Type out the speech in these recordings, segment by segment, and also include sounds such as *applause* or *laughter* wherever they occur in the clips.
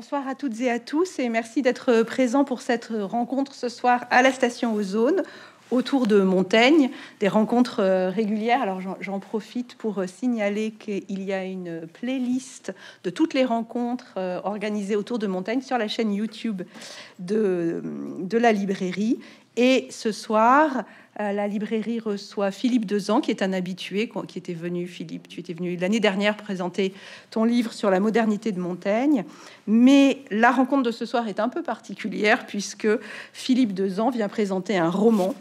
Bonsoir à toutes et à tous et merci d'être présents pour cette rencontre ce soir à la station Ozone autour de Montaigne, des rencontres euh, régulières. Alors j'en profite pour euh, signaler qu'il y a une playlist de toutes les rencontres euh, organisées autour de Montaigne sur la chaîne YouTube de, de la librairie. Et ce soir, la librairie reçoit Philippe Dezan, qui est un habitué, qui était venu, Philippe, tu étais venu l'année dernière présenter ton livre sur la modernité de Montaigne. Mais la rencontre de ce soir est un peu particulière, puisque Philippe Dezan vient présenter un roman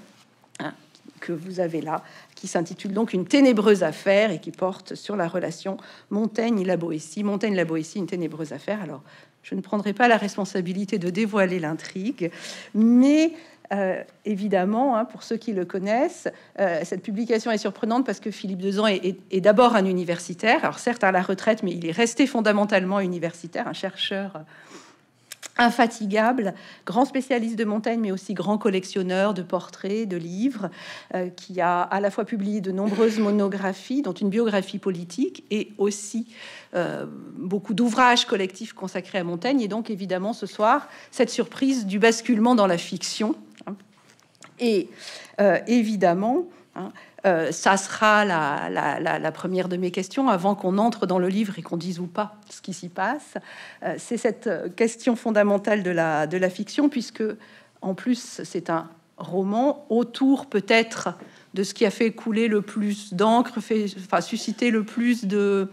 Hein, que vous avez là, qui s'intitule donc Une ténébreuse affaire et qui porte sur la relation Montaigne-la Boétie. Montaigne-la Boétie, une ténébreuse affaire. Alors, je ne prendrai pas la responsabilité de dévoiler l'intrigue, mais euh, évidemment, hein, pour ceux qui le connaissent, euh, cette publication est surprenante parce que Philippe Dezan est, d'abord un universitaire, alors certes à la retraite, mais il est resté fondamentalement universitaire, un chercheur infatigable, grand spécialiste de Montaigne, mais aussi grand collectionneur de portraits, de livres, euh, qui a à la fois publié de nombreuses monographies, dont une biographie politique, et aussi beaucoup d'ouvrages collectifs consacrés à Montaigne. Et donc, évidemment, ce soir, cette surprise du basculement dans la fiction. Et euh, évidemment, hein, euh, ça sera la, première de mes questions avant qu'on entre dans le livre et qu'on dise ou pas ce qui s'y passe. Euh, c'est cette question fondamentale de la, fiction, puisque en plus c'est un roman autour peut-être de ce qui a fait couler le plus d'encre, enfin, susciter le plus de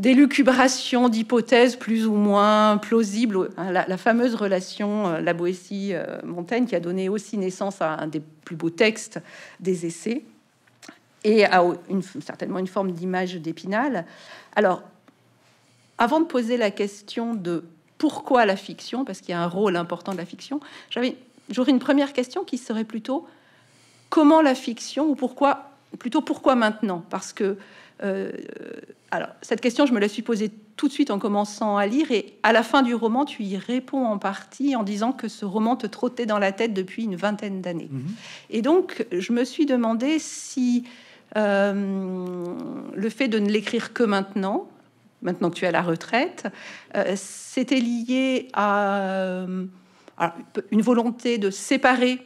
d'élucubration d'hypothèses plus ou moins plausibles. La, la fameuse relation euh, La Boétie-Montaigne qui a donné aussi naissance à un des plus beaux textes des essais et a une, certainement une forme d'image d'épinal. Alors, avant de poser la question de pourquoi la fiction, parce qu'il y a un rôle important de la fiction, j'avais, j'aurais une première question qui serait plutôt comment la fiction ou pourquoi, plutôt pourquoi maintenant? Parce que euh, alors, cette question, je me la suis posée tout de suite en commençant à lire, et à la fin du roman, tu y réponds en partie en disant que ce roman te trottait dans la tête depuis une vingtaine d'années. Mhm. Et donc, je me suis demandé si euh, le fait de ne l'écrire que maintenant, maintenant que tu es à la retraite, euh, c'était lié euh, à, une volonté de séparer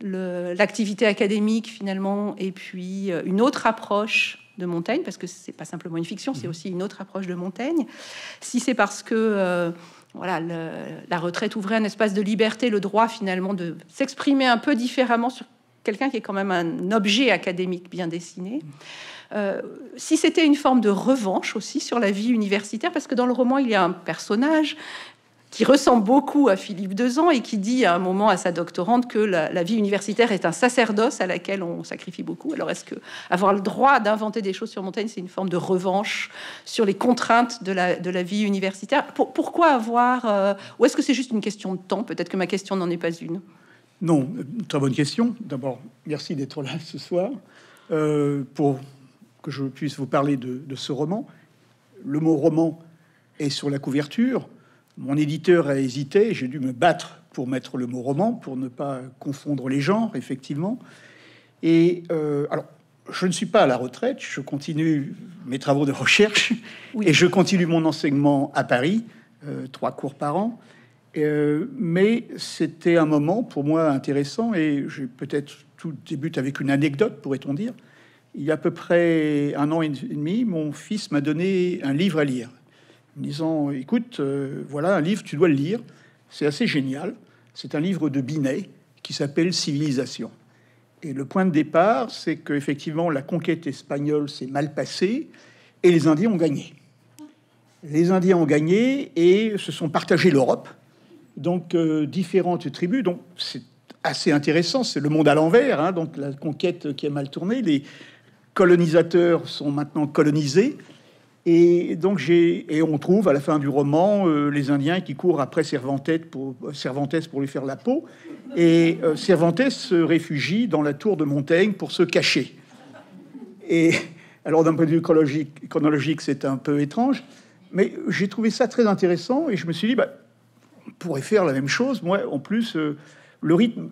l'activité académique finalement et puis une autre approche de Montaigne, parce que c'est pas simplement une fiction, c'est mmh. aussi une autre approche de Montaigne. Si c'est parce que voilà, la retraite ouvrait un espace de liberté, le droit finalement de s'exprimer un peu différemment sur quelqu'un qui est quand même un objet académique bien dessiné. Euh, si c'était une forme de revanche aussi sur la vie universitaire, parce que dans le roman, il y a un personnage qui ressemble beaucoup à Philippe Dezan et qui dit à un moment à sa doctorante que la, vie universitaire est un sacerdoce à laquelle on sacrifie beaucoup. Alors est-ce que avoir le droit d'inventer des choses sur Montaigne, c'est une forme de revanche sur les contraintes de la, vie universitaire? Pourquoi avoir euh, Ou est-ce que c'est juste une question de temps? Peut-être que ma question n'en est pas une. Non, très bonne question. D'abord, merci d'être là ce soir euh, pour que je puisse vous parler de, ce roman. Le mot roman est sur la couverture. Mon éditeur a hésité. J'ai dû me battre pour mettre le mot roman pour ne pas confondre les genres, effectivement. Et euh, alors, je ne suis pas à la retraite. Je continue mes travaux de recherche et je continue mon enseignement à Paris, euh, trois cours par an. Euh, mais c'était un moment pour moi intéressant et j'ai peut-être tout débute avec une anecdote, pourrait-on dire. Il y a à peu près un an et demi, mon fils m'a donné un livre à lire, en disant "Écoute, euh, voilà un livre, tu dois le lire. C'est assez génial. C'est un livre de Binet qui s'appelle Civilisation." Et le point de départ, c'est que effectivement la conquête espagnole s'est mal passée et les Indiens ont gagné. Les Indiens ont gagné et se sont partagés l'Europe donc euh, différentes tribus. Donc c'est assez intéressant, c'est le monde à l'envers, hein. donc la conquête qui a mal tourné, les colonisateurs sont maintenant colonisés. Et donc j'ai et on trouve à la fin du roman euh, les Indiens qui courent après Cervantes pour Cervantes pour lui faire la peau et euh, Cervantes se réfugie dans la tour de Montaigne pour se cacher. Et alors d'un point de vue chronologique, c'est un peu étrange, mais j'ai trouvé ça très intéressant et je me suis dit bah, pourrait faire la même chose. Moi, en plus, euh, le rythme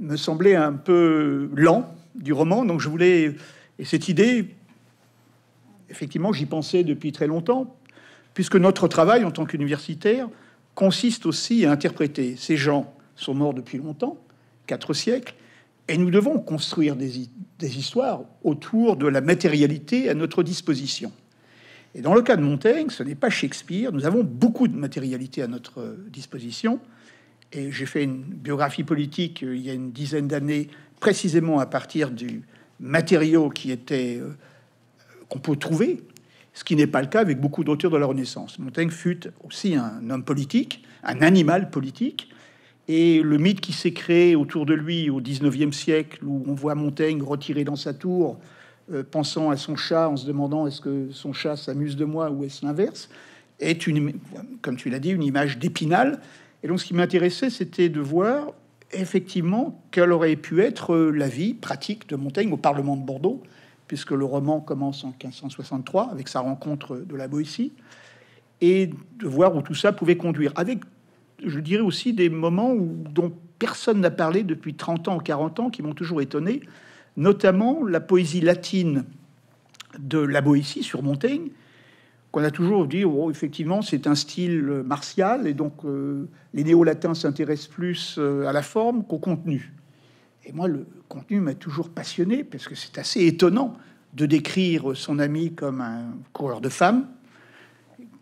me semblait un peu lent du roman, donc je voulais. Et cette idée, effectivement, j'y pensais depuis très longtemps. puisque notre travail en tant qu'universitaire consiste aussi à interpréter. Ces gens sont morts depuis longtemps, quatre siècles, et nous devons construire des, des histoires autour de la matérialité à notre disposition. Et dans le cas de Montaigne, ce n'est pas Shakespeare. Nous avons beaucoup de matérialité à notre disposition. Et j'ai fait une biographie politique euh, il y a une dizaine d'années, précisément à partir du matériau qui était euh, qu'on peut trouver, ce qui n'est pas le cas avec beaucoup d'auteurs de la Renaissance. Montaigne fut aussi un homme politique, un animal politique, et le mythe qui s'est créé autour de lui au XIXe siècle, où on voit Montaigne retiré dans sa tour, euh, pensant à son chat, en se demandant est-ce que son chat s'amuse de moi ou est-ce l'inverse, est une, comme tu l'as dit, une image d'épinal. Et donc, ce qui m'intéressait, c'était de voir effectivement quelle aurait pu être la vie pratique de Montaigne au Parlement de Bordeaux, puisque le roman commence en 1563 avec sa rencontre de la Boétie, et de voir où tout ça pouvait conduire, avec je dirais aussi des moments dont personne n'a parlé depuis 30 ans ou 40 ans, qui m'ont toujours étonné, notamment la poésie latine de la Boétie sur Montaigne, qu'on a toujours dit, oh, effectivement, c'est un style martial, et donc euh, les néo-latins s'intéressent plus euh, à la forme qu'au contenu. Et moi, le contenu m'a toujours passionné, parce que c'est assez étonnant de décrire son ami comme un coureur de femmes,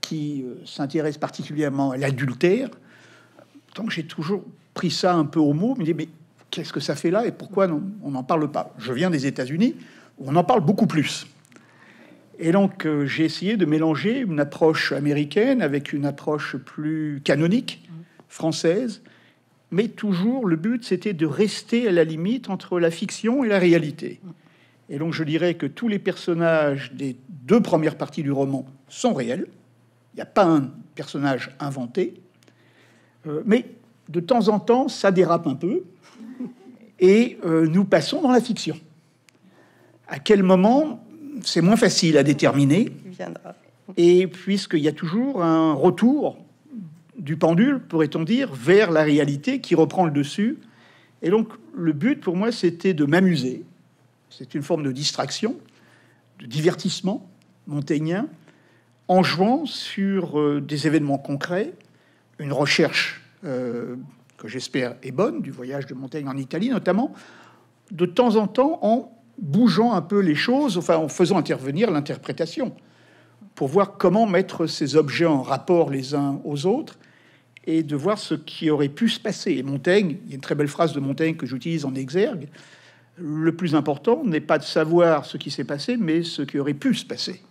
qui euh, s'intéresse particulièrement à l'adultère, donc j'ai toujours pris ça un peu au mot, me dit mais qu'est-ce que ça fait là et pourquoi on n'en parle pas? Je viens des États-Unis, où on en parle beaucoup plus. Et donc euh, j'ai essayé de mélanger une approche américaine avec une approche plus canonique, française, mais toujours le but c'était de rester à la limite entre la fiction et la réalité. Et donc je dirais que tous les personnages des deux premières parties du roman sont réels. Il n'y a pas un personnage inventé. Euh, mais de temps en temps, ça dérape un peu et euh, nous passons dans la fiction. À quel moment, c'est moins facile à déterminer. Et puisqu'il y a toujours un retour du pendule, pourrait-on dire, vers la réalité qui reprend le dessus. Et donc, le but pour moi, c'était de m'amuser. C'est une forme de distraction, de divertissement montagnien, en jouant sur euh, des événements concrets, une recherche euh, que j'espère est bonne, du voyage de Montaigne en Italie notamment, de temps en temps en bougeant un peu les choses, enfin en faisant intervenir l'interprétation, pour voir comment mettre ces objets en rapport les uns aux autres et de voir ce qui aurait pu se passer. Et Montaigne, il y a une très belle phrase de Montaigne que j'utilise en exergue, le plus important n'est pas de savoir ce qui s'est passé, mais ce qui aurait pu se passer.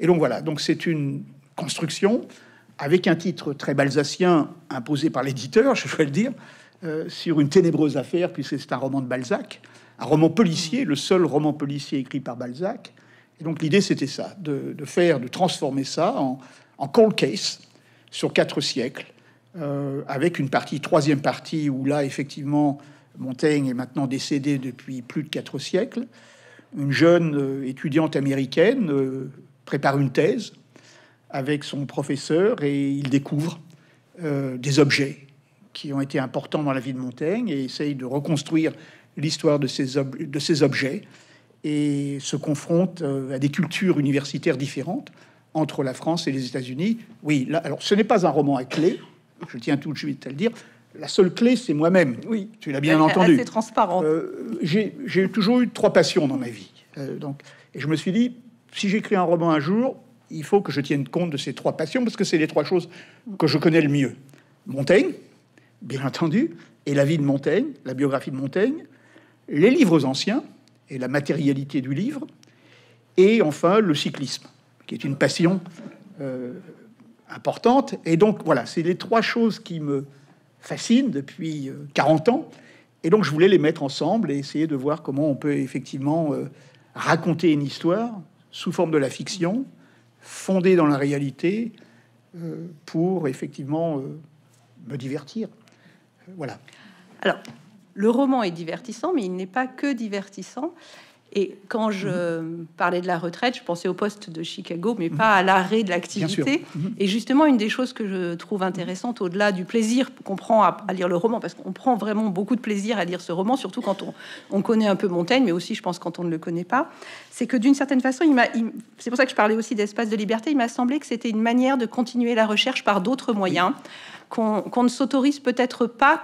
Et donc voilà, donc c'est une construction avec un titre très balsacien imposé par l'éditeur, je vais le dire, euh, sur une ténébreuse affaire, puisque c'est un roman de Balzac, un roman policier, le seul roman policier écrit par Balzac. Et donc l'idée, c'était ça, de, faire, de transformer ça en, cold case sur quatre siècles, euh, avec une partie, troisième partie, où là, effectivement, Montaigne est maintenant décédé depuis plus de quatre siècles. Une jeune euh, étudiante américaine prépare une thèse avec son professeur et il découvre euh, des objets qui ont été importants dans la vie de Montaigne et essaye de reconstruire l'histoire de ces objets et se confronte euh, à des cultures universitaires différentes entre la France et les États-Unis. Oui, là, alors ce n'est pas un roman à clé, je tiens tout de suite à le dire. La seule clé, c'est moi-même. Oui, tu l'as bien entendu. C'est transparent. Euh, J'ai toujours eu trois passions dans ma vie. donc, et je me suis dit, si j'écris un roman un jour, il faut que je tienne compte de ces trois passions parce que c'est les trois choses que je connais le mieux. Montaigne, bien entendu, et la vie de Montaigne, la biographie de Montaigne, les livres anciens et la matérialité du livre, et enfin le cyclisme, qui est une passion euh, importante. Et donc voilà, c'est les trois choses qui me fascinent depuis 40 euh, ans. Et donc je voulais les mettre ensemble et essayer de voir comment on peut effectivement euh, raconter une histoire sous forme de la fiction, fondé dans la réalité pour effectivement me divertir. Voilà. Alors, le roman est divertissant, mais il n'est pas que divertissant. Et quand je parlais de la retraite, je pensais au poste de Chicago, mais pas à l'arrêt de l'activité. Mhm. Et justement, une des choses que je trouve intéressante, au-delà du plaisir qu'on prend à, lire le roman, parce qu'on prend vraiment beaucoup de plaisir à lire ce roman, surtout quand on, on, connaît un peu Montaigne, mais aussi, je pense, quand on ne le connaît pas, c'est que d'une certaine façon, il c'est pour ça que je parlais aussi d'espace de liberté, il m'a semblé que c'était une manière de continuer la recherche par d'autres moyens, qu'on, ne s'autorise peut-être pas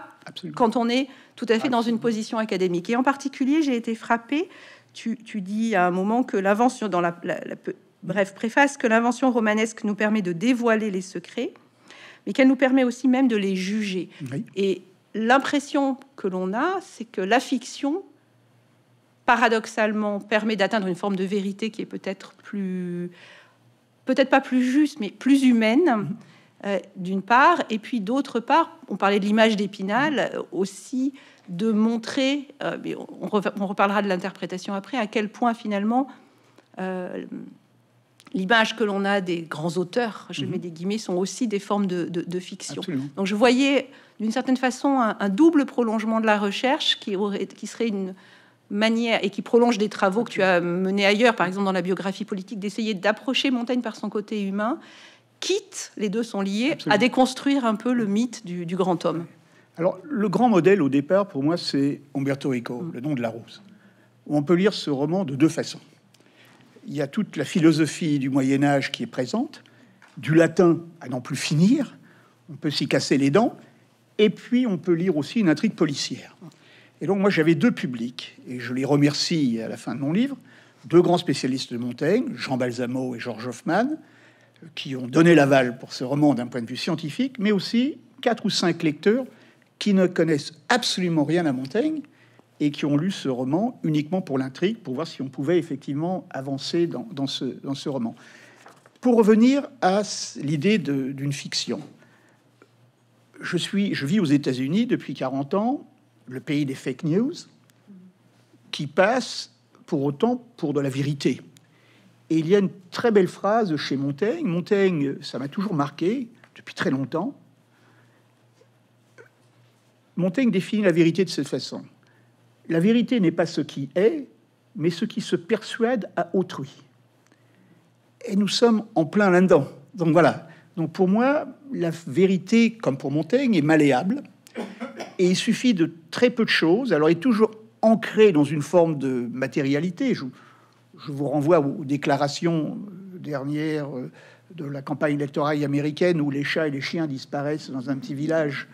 quand on est tout à fait dans une position académique. Et en particulier, j'ai été frappée tu, dis à un moment que l'invention, dans la, bref préface, que l'invention romanesque nous permet de dévoiler les secrets, mais qu'elle nous permet aussi même de les juger. Et l'impression que l'on a, c'est que la fiction, paradoxalement, permet d'atteindre une forme de vérité qui est peut-être plus, peut-être pas plus juste, mais plus humaine. Euh, d'une part, et puis d'autre part, on parlait de l'image d'Épinal, euh, aussi de montrer, euh, mais on, reparlera de l'interprétation après, à quel point finalement euh, l'image que l'on a des grands auteurs, je mets mhm. des guillemets, sont aussi des formes de, fiction. Donc je voyais d'une certaine façon un, double prolongement de la recherche qui, aurait, qui serait une manière et qui prolonge des travaux que tu as menés ailleurs, par exemple dans la biographie politique, d'essayer d'approcher Montaigne par son côté humain, quitte, les deux sont liés, à déconstruire un peu le mythe du grand homme. Alors, le grand modèle au départ, pour moi, c'est Umberto Eco, Le nom de la rose. On peut lire ce roman de deux façons. Il y a toute la philosophie du Moyen Âge qui est présente, du latin à n'en plus finir, on peut s'y casser les dents, et puis on peut lire aussi une intrigue policière. Et donc moi j'avais deux publics, et je les remercie à la fin de mon livre, deux grands spécialistes de Montaigne, Jean Balsamo et Georges Hoffman, qui ont donné l'aval pour ce roman d'un point de vue scientifique, mais aussi quatre ou cinq lecteurs qui ne connaissent absolument rien à Montaigne et qui ont lu ce roman uniquement pour l'intrigue, pour voir si on pouvait effectivement avancer dans, ce, dans ce roman. Pour revenir à l'idée d'une fiction, je, suis, je vis aux États-Unis depuis 40 ans, le pays des fake news, qui passe pour autant pour de la vérité. Et il y a une très belle phrase chez Montaigne. Montaigne, ça m'a toujours marqué depuis très longtemps. Montaigne définit la vérité de cette façon. La vérité n'est pas ce qui est, mais ce qui se persuade à autrui. Et nous sommes en plein là-dedans. Donc voilà. Donc pour moi, la vérité, comme pour Montaigne, est malléable. Et il suffit de très peu de choses. Alors, il est toujours ancré dans une forme de matérialité. Je vous renvoie aux déclarations dernières euh, de la campagne électorale américaine où les chats et les chiens disparaissent dans un petit village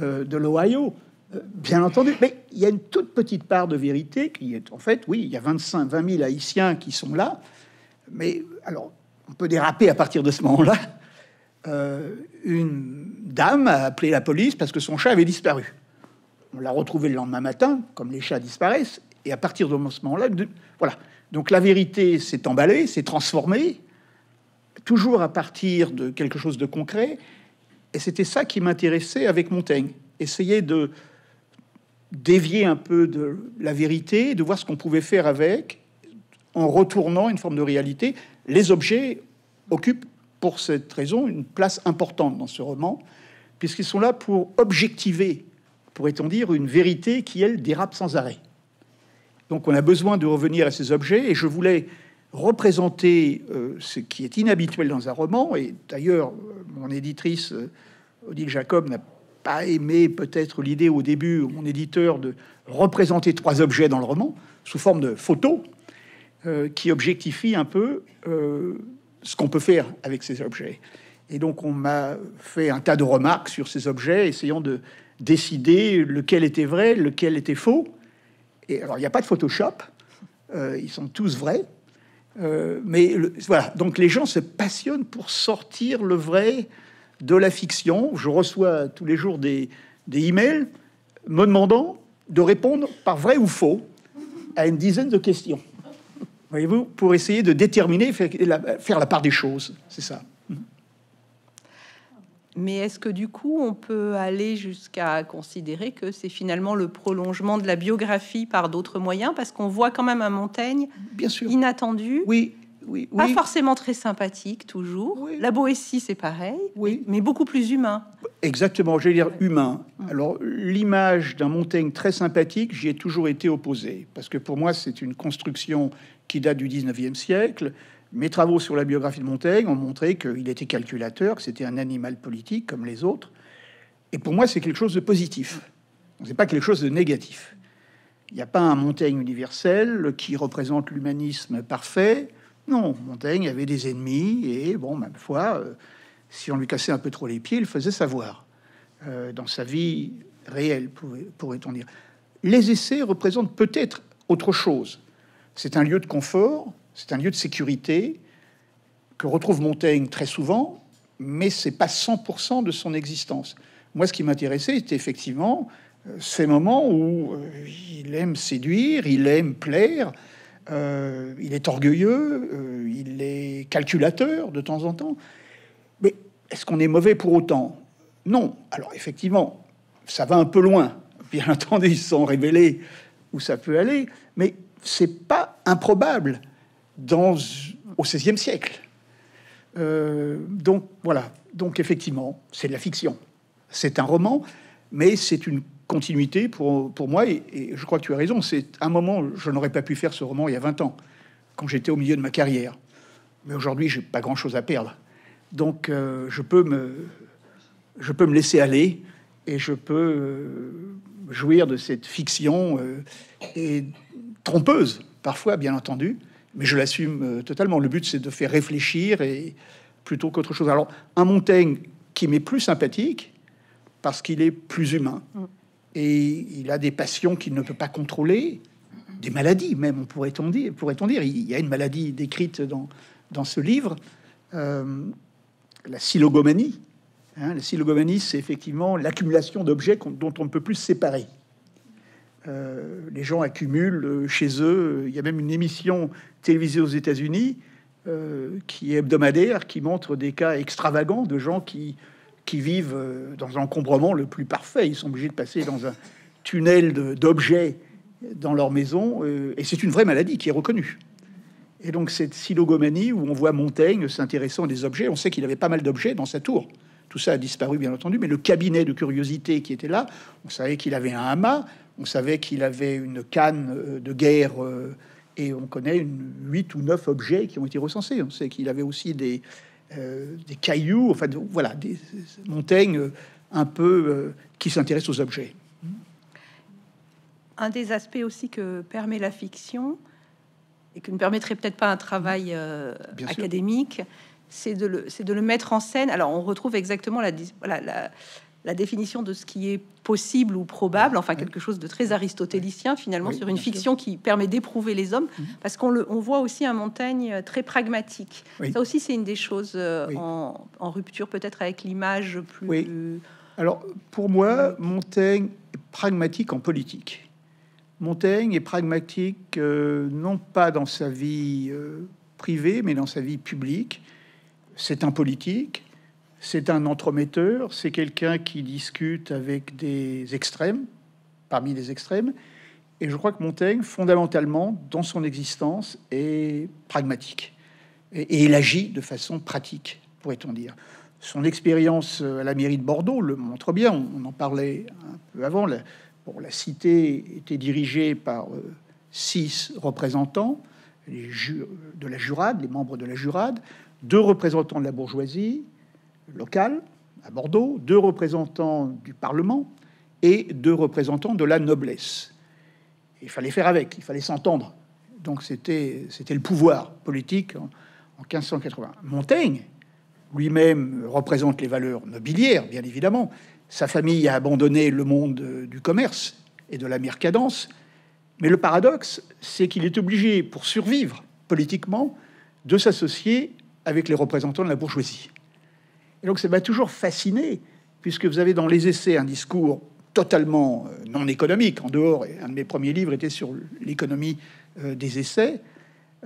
euh, de l'Ohio, euh, bien entendu, mais il y a une toute petite part de vérité qui est en fait, oui, il y a 25, 20 000 Haïtiens qui sont là, mais alors on peut déraper à partir de ce moment-là. Euh, une dame a appelé la police parce que son chat avait disparu. On l'a retrouvé le lendemain matin, comme les chats disparaissent, et à partir de ce moment-là, voilà. Donc la vérité s'est emballée, s'est transformée, toujours à partir de quelque chose de concret, et c'était ça qui m'intéressait avec Montaigne. Essayer de dévier un peu de la vérité, de voir ce qu'on pouvait faire avec, en retournant une forme de réalité. Les objets occupent pour cette raison une place importante dans ce roman, puisqu'ils sont là pour objectiver, pourrait-on dire, une vérité qui, elle, dérape sans arrêt. Donc on a besoin de revenir à ces objets, et je voulais représenter euh, ce qui est inhabituel dans un roman, et d'ailleurs, euh, mon éditrice, euh, Odile Jacob, n'a pas aimé peut-être l'idée au début, mon éditeur, de représenter trois objets dans le roman, sous forme de photos, qui objectifient un peu ce qu'on peut faire avec ces objets. Et donc on m'a fait un tas de remarques sur ces objets, essayant de décider lequel était vrai, lequel était faux. Alors il n'y a pas de Photoshop, ils sont tous vrais. Euh, mais voilà, donc les gens se passionnent pour sortir le vrai de la fiction. Je reçois tous les jours des, des emails me demandant de répondre par vrai ou faux à une dizaine de questions. Voyez-vous, pour essayer de déterminer, faire la part des choses. C'est ça. Mais est-ce que du coup, on peut aller jusqu'à considérer que c'est finalement le prolongement de la biographie par d'autres moyens? Parce qu'on voit quand même un Montaigne Bien sûr. inattendu. Oui, oui, pas forcément très sympathique toujours. La Boétie, c'est pareil, oui. mais beaucoup plus humain. Exactement, j'allais dire humain. Alors, l'image d'un Montaigne très sympathique, j'y ai toujours été opposé, parce que pour moi, c'est une construction qui date du 19e siècle. Mes travaux sur la biographie de Montaigne ont montré qu'il était calculateur, que c'était un animal politique comme les autres. Et pour moi, c'est quelque chose de positif. C'est pas quelque chose de négatif. Il n'y a pas un Montaigne universel qui représente l'humanisme parfait. Non, Montaigne avait des ennemis et bon, même fois, euh, si on lui cassait un peu trop les pieds, il faisait savoir euh, dans sa vie réelle, pourrait-on dire. Les essais représentent peut-être autre chose. C'est un lieu de confort, c'est un lieu de sécurité que retrouve Montaigne très souvent, mais c'est pas 100% de son existence. Moi, ce qui m'intéressait, c'était effectivement euh, ces moments où il aime séduire, il aime plaire, euh, il est orgueilleux, euh, il est calculateur de temps en temps. Mais est-ce qu'on est mauvais pour autant? Non. Alors effectivement, ça va un peu loin. Bien *laughs* entendu, ils sont révélés où ça peut aller, mais c'est pas improbable dans au XVIe siècle. Euh, donc voilà. Donc effectivement, c'est de la fiction. C'est un roman, mais c'est une continuité pour, pour moi, et, je crois que tu as raison, c'est un moment, je n'aurais pas pu faire ce roman il y a 20 ans, quand j'étais au milieu de ma carrière. Mais aujourd'hui, j'ai pas grand-chose à perdre. Donc, euh, je, peux me, je peux me laisser aller et je peux euh, jouir de cette fiction et trompeuse, parfois, bien entendu, mais je l'assume totalement. Le but, c'est de faire réfléchir et plutôt qu'autre chose. Alors, un Montaigne qui m'est plus sympathique parce qu'il est plus humain. Mm et il a des passions qu'il ne peut pas contrôler, des maladies même, on pourrait-on dire, pourrait-on dire. Il y a une maladie décrite dans, dans ce livre, euh, la silogomanie. Hein, la silogomanie, c'est effectivement l'accumulation d'objets dont on ne peut plus se séparer. Euh, les gens accumulent euh, chez eux. Il y a même une émission télévisée aux États-Unis qui est hebdomadaire, qui montre des cas extravagants de gens qui vivent euh, dans l'encombrement le plus parfait. Ils sont obligés de passer dans un tunnel d'objets dans leur maison, euh, et c'est une vraie maladie qui est reconnue. Et donc cette silogomanie où on voit Montaigne s'intéressant à des objets, on sait qu'il avait pas mal d'objets dans sa tour. Tout ça a disparu bien entendu, mais le cabinet de curiosité qui était là, on savait qu'il avait un hamac, on savait qu'il avait une canne euh, de guerre, et on connaît une, 8 ou neuf objets qui ont été recensés. On sait qu'il avait aussi des, euh, des cailloux, enfin voilà, des montagnes euh, un peu euh, qui s'intéressent aux objets. Un des aspects aussi que permet la fiction et que ne permettrait peut-être pas un travail académique, c'est de, le, de le mettre en scène. Alors on retrouve exactement la, la la définition de ce qui est possible ou probable, enfin quelque chose de très aristotélicien finalement sur une fiction qui permet d'éprouver les hommes, mhm. parce qu'on on voit aussi un Montaigne euh, très pragmatique. Ça aussi c'est une des choses euh, en, rupture peut-être avec l'image plus... Alors pour moi, Montaigne est pragmatique en politique. Montaigne est pragmatique euh, non pas dans sa vie privée, mais dans sa vie publique. C'est un politique c'est un entremetteur, c'est quelqu'un qui discute avec des extrêmes, parmi les extrêmes. Et je crois que Montaigne, fondamentalement, dans son existence, est pragmatique. Et, il agit de façon pratique, pourrait-on dire. Son expérience à la mairie de Bordeaux le montre bien. On, en parlait un peu avant. La, la cité était dirigée par euh, six représentants les de la jurade, les membres de la jurade, deux représentants de la bourgeoisie, local à Bordeaux, deux représentants du Parlement et deux représentants de la noblesse. Il fallait faire avec, il fallait s'entendre. Donc c'était le pouvoir politique en, 1580. Montaigne lui-même représente les valeurs nobiliaires, bien évidemment. Sa famille a abandonné le monde du commerce et de la mercadance. Mais le paradoxe, c'est qu'il est obligé, pour survivre politiquement, de s'associer avec les représentants de la bourgeoisie. Et donc ça m'a toujours fasciné, puisque vous avez dans les essais un discours totalement euh, non économique, en dehors, et un de mes premiers livres était sur l'économie euh, des essais,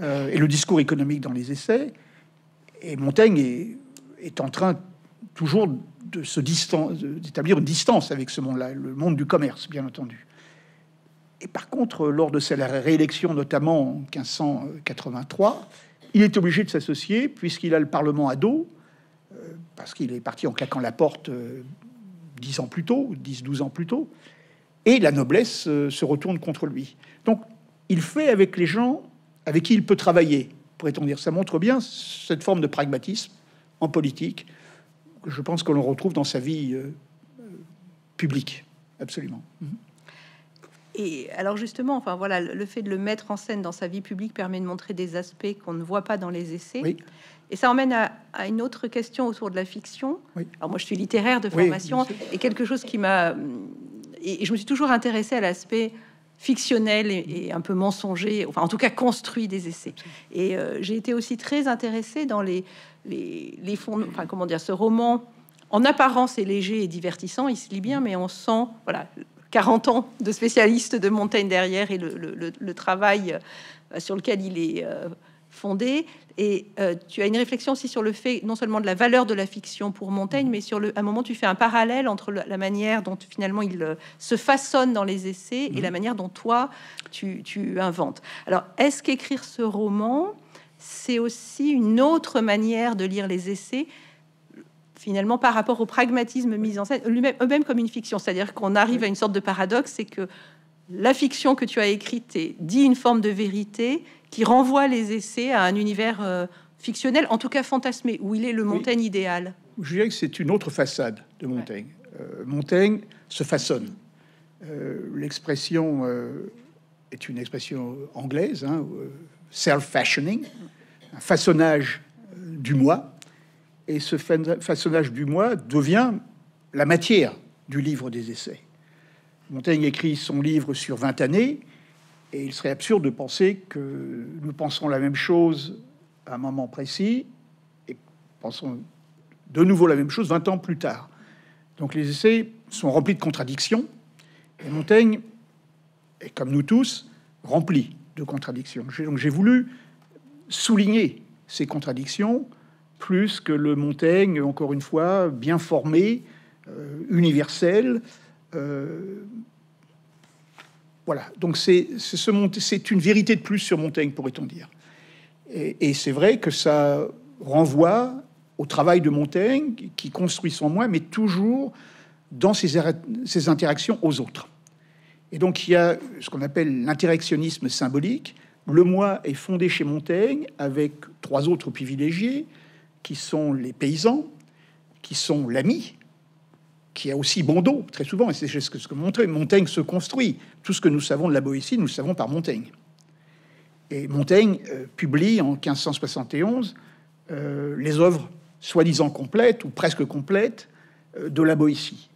euh, et le discours économique dans les essais, et Montaigne est, en train toujours de se d'établir une distance avec ce monde-là, le monde du commerce, bien entendu. Et par contre, lors de sa réélection, notamment en 1583, il est obligé de s'associer puisqu'il a le Parlement à dos, parce qu'il est parti en claquant la porte euh, dix ans plus tôt, 10-12 ans plus tôt, et la noblesse euh, se retourne contre lui. Donc, il fait avec les gens avec qui il peut travailler, pourrait-on dire. Ça montre bien cette forme de pragmatisme en politique, que je pense que l'on retrouve dans sa vie publique, absolument. Et alors justement, enfin voilà, le fait de le mettre en scène dans sa vie publique permet de montrer des aspects qu'on ne voit pas dans les essais. Et ça emmène à, une autre question autour de la fiction. Alors moi, je suis littéraire de formation et quelque chose qui m'a et je me suis toujours intéressée à l'aspect fictionnel et, un peu mensonger, enfin en tout cas construit des essais. Et euh, j'ai été aussi très intéressée dans les les, les fonds, enfin comment dire, ce roman en apparence est léger et divertissant, il se lit bien, mais on sent voilà 40 ans de spécialiste de Montaigne derrière et le, travail euh, sur lequel il est euh, fondé. Et euh, tu as une réflexion aussi sur le fait, non seulement de la valeur de la fiction pour Montaigne, mais sur le, un moment, tu fais un parallèle entre la, manière dont finalement il se façonne dans les essais et la mhm. manière dont toi tu, tu inventes. Alors, est-ce qu'écrire ce roman, c'est aussi une autre manière de lire les essais finalement par rapport au pragmatisme mis en scène, eux-mêmes comme une fiction? C'est-à-dire qu'on arrive à une sorte de paradoxe, c'est que la fiction que tu as écrite dit une forme de vérité qui renvoie les essais à un univers euh, fictionnel, en tout cas fantasmé, où il est le Montaigne idéal. Je dirais que c'est une autre façade de Montaigne. Euh, Montaigne se façonne. Euh, l'expression est une expression anglaise, hein, self-fashioning, un façonnage du moi et ce façonnage du moi devient la matière du livre des essais. Montaigne écrit son livre sur 20 années, et il serait absurde de penser que nous pensons la même chose à un moment précis, et pensons de nouveau la même chose 20 ans plus tard. Donc les essais sont remplis de contradictions, et Montaigne est, comme nous tous, rempli de contradictions. Donc j'ai voulu souligner ces contradictions plus que le Montaigne, encore une fois, bien formé, euh, universel. Euh, voilà, donc c'est c'est une vérité de plus sur Montaigne, pourrait-on dire. Et, c'est vrai que ça renvoie au travail de Montaigne, qui construit son moi, mais toujours dans ses, ses interactions aux autres. Et donc il y a ce qu'on appelle l'interactionnisme symbolique. Le moi est fondé chez Montaigne avec trois autres privilégiés, qui sont les paysans, qui sont l'ami, qui a aussi bon dos, très souvent, et c'est ce que Montaigne, Montaigne se construit. Tout ce que nous savons de la Boétie, nous le savons par Montaigne. Et Montaigne euh, publie en 1571 euh, les œuvres soi-disant complètes ou presque complètes euh, de la Boétie,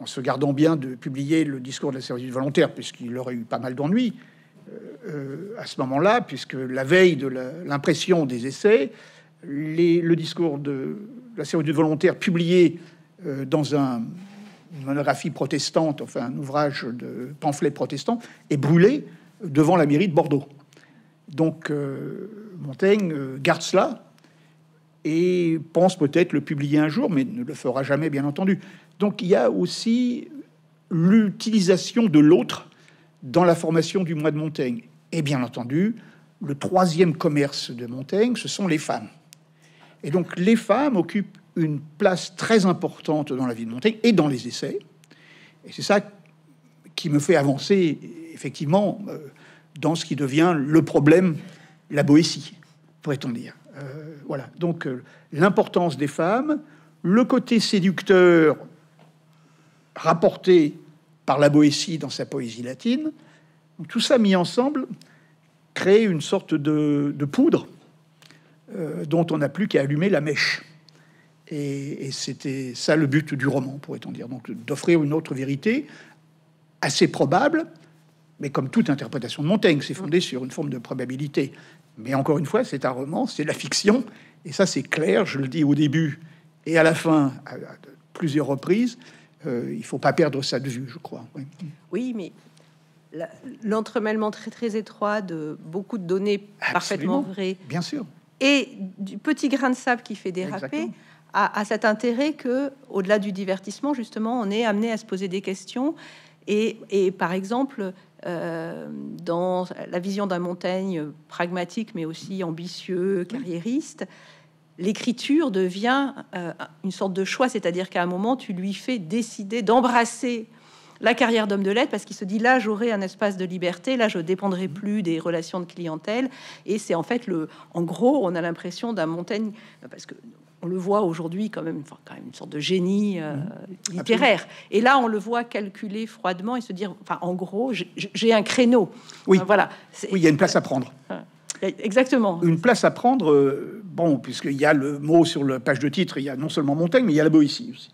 en se gardant bien de publier le discours de la servitude volontaire, puisqu'il aurait eu pas mal d'ennuis à ce moment-là, puisque la veille de l'impression des essais, le discours de la servitude volontaire publié dans un, une monographie protestante, enfin un ouvrage de pamphlet protestant, est brûlé devant la mairie de Bordeaux. Donc euh, Montaigne euh, garde cela et pense peut-être le publier un jour, mais ne le fera jamais, bien entendu. Donc il y a aussi l'utilisation de l'autre dans la formation du moi de Montaigne. Et bien entendu, le troisième commerce de Montaigne, ce sont les femmes. Et donc les femmes occupent une place très importante dans la vie de Montaigne et dans les essais. Et c'est ça qui me fait avancer effectivement euh, dans ce qui devient le problème, la Boétie, pourrait-on dire. Euh, voilà, donc euh, l'importance des femmes, le côté séducteur rapporté par la Boétie dans sa poésie latine, tout ça mis ensemble crée une sorte de poudre dont on n'a plus qu'à allumer la mèche. Et, c'était ça le but du roman, pourrait-on dire. Donc d'offrir une autre vérité assez probable, mais comme toute interprétation de Montaigne, c'est fondé sur une forme de probabilité. Mais encore une fois, c'est un roman, c'est la fiction, et ça c'est clair, je le dis au début et à la fin, à, plusieurs reprises, euh, il faut pas perdre ça de vue, je crois. Oui, mais l'entremêlement très très étroit de beaucoup de données parfaitement vraies. Bien sûr et du petit grain de sable qui fait déraper a, cet intérêt que, au-delà du divertissement, justement, on est amené à se poser des questions. Et, et par exemple, euh, dans la vision d'un Montaigne pragmatique, mais aussi ambitieux, carriériste, l'écriture devient euh, une sorte de choix, c'est-à-dire qu'à un moment, tu lui fais décider d'embrasser la carrière d'homme de lettres parce qu'il se dit là j'aurai un espace de liberté, là je dépendrai plus des relations de clientèle. Et c'est en fait le en gros on a l'impression d'un Montaigne parce que on le voit aujourd'hui quand même, enfin, quand même une sorte de génie euh, mmh. littéraire. Et là, on le voit calculer froidement et se dire, enfin, en gros, j'ai un créneau. Oui, voilà. Oui, il y a une place à prendre. Exactement. Une place à prendre, euh, bon, puisqu'il y a le mot sur la page de titre, il y a non seulement Montaigne, mais il y a la Boétie aussi.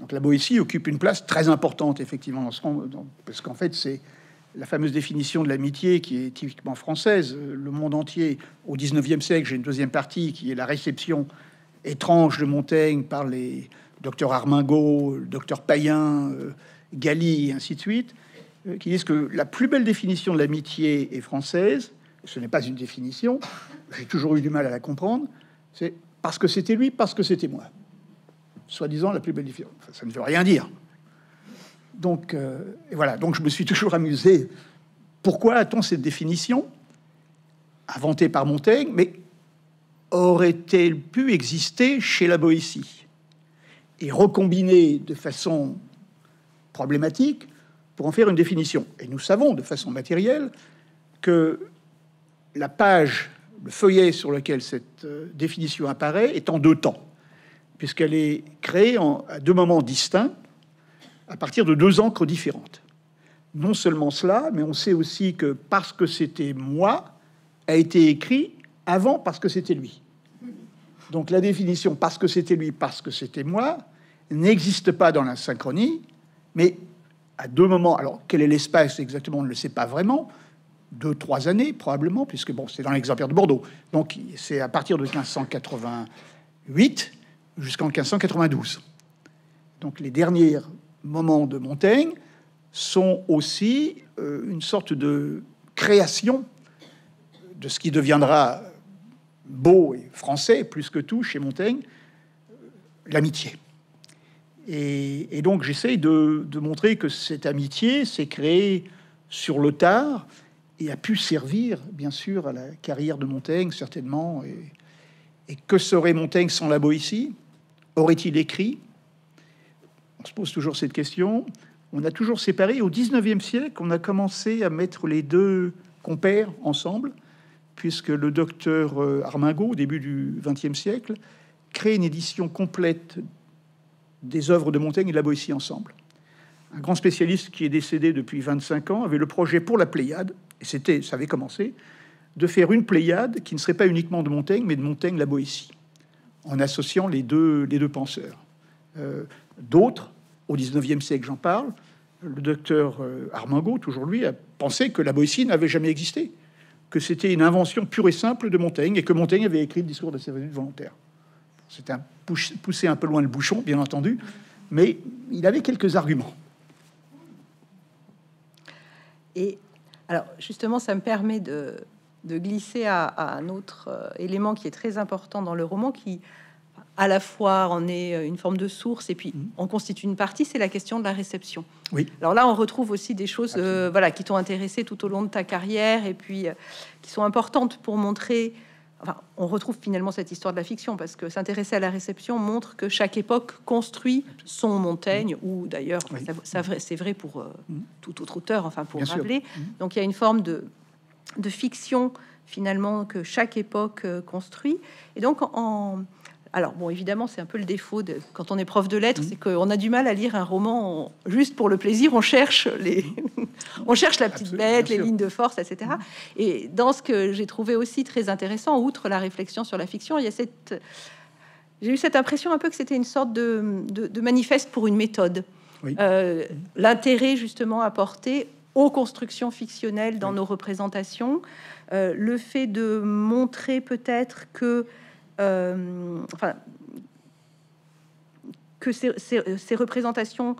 Donc la Boétie occupe une place très importante, effectivement, dans ce, parce qu'en fait, c'est la fameuse définition de l'amitié qui est typiquement française. Le monde entier, au 19e siècle, j'ai une deuxième partie qui est la réception étrange de Montaigne par les docteurs Armingot, docteur Payen, euh, Galli, ainsi de suite, euh, qui disent que la plus belle définition de l'amitié est française. Ce n'est pas une définition, j'ai toujours eu du mal à la comprendre. C'est parce que c'était lui, parce que c'était moi. Soi-disant la plus belle définition. ça ne veut rien dire. Donc, euh, voilà. Donc, je me suis toujours amusé. Pourquoi a-t-on cette définition inventée par Montaigne, mais aurait-elle pu exister chez la Boétie et recombiner de façon problématique pour en faire une définition. Et nous savons de façon matérielle que la page, le feuillet sur lequel cette euh, définition apparaît est en deux temps, puisqu'elle est créée en, à deux moments distincts, à partir de deux encres différentes. Non seulement cela, mais on sait aussi que parce que c'était moi, a été écrit avant parce que c'était lui. Donc la définition parce que c'était lui, parce que c'était moi, n'existe pas dans la synchronie, mais à deux moments. Alors quel est l'espace exactement On ne le sait pas vraiment. Deux, trois années probablement, puisque bon, c'est dans l'exemplaire de Bordeaux. Donc c'est à partir de 1588 jusqu'en 1592. Donc les derniers moments de Montaigne sont aussi euh, une sorte de création de ce qui deviendra beau et français, plus que tout, chez Montaigne, l'amitié. Et, donc j'essaye de, montrer que cette amitié s'est créée sur le tard et a pu servir, bien sûr, à la carrière de Montaigne, certainement. Et, et que serait Montaigne sans la Boétie Aurait-il écrit? On se pose toujours cette question. On a toujours séparé. Au 19e siècle, on a commencé à mettre les deux compères ensemble puisque le docteur euh, Armingot, au début du XXe siècle, crée une édition complète des œuvres de Montaigne et de la Boétie ensemble. Un grand spécialiste qui est décédé depuis 25 ans avait le projet pour la Pléiade, et c'était, ça avait commencé, de faire une Pléiade qui ne serait pas uniquement de Montaigne, mais de Montaigne la Boétie, en associant les deux, les deux penseurs. Euh, d'autres, au 19e siècle, j'en parle, le docteur euh, Armingot, toujours lui, a pensé que la Boétie n'avait jamais existé que c'était une invention pure et simple de Montaigne et que Montaigne avait écrit le discours de la volontaire. C'était un poussé un peu loin le bouchon, bien entendu, mais il avait quelques arguments. Et alors, justement, ça me permet de, glisser à, un autre euh, élément qui est très important dans le roman, qui à la fois en est euh, une forme de source et puis mhm. on constitue une partie, c'est la question de la réception. Oui. Alors là, on retrouve aussi des choses euh, voilà, qui t'ont intéressé tout au long de ta carrière et puis euh, qui sont importantes pour montrer. Enfin, on retrouve finalement cette histoire de la fiction parce que s'intéresser à la réception montre que chaque époque construit son Montaigne, ou d'ailleurs, c'est vrai pour mhm. tout autre auteur, enfin pour rappeler. Mhm. Donc il y a une forme de, de fiction finalement que chaque époque construit. Et donc en, alors, bon, évidemment, c'est un peu le défaut de, quand on est prof de lettres, mmh. c'est qu'on a du mal à lire un roman juste pour le plaisir. On cherche les, *laughs* on cherche la petite bête, les lignes de force, etc. Mmh. Et dans ce que j'ai trouvé aussi très intéressant, outre la réflexion sur la fiction, il y a cette, j'ai eu cette impression un peu que c'était une sorte de, manifeste pour une méthode. Euh, l'intérêt justement apporté aux constructions fictionnelles dans nos représentations, euh, le fait de montrer peut-être que enfin, que ces, représentations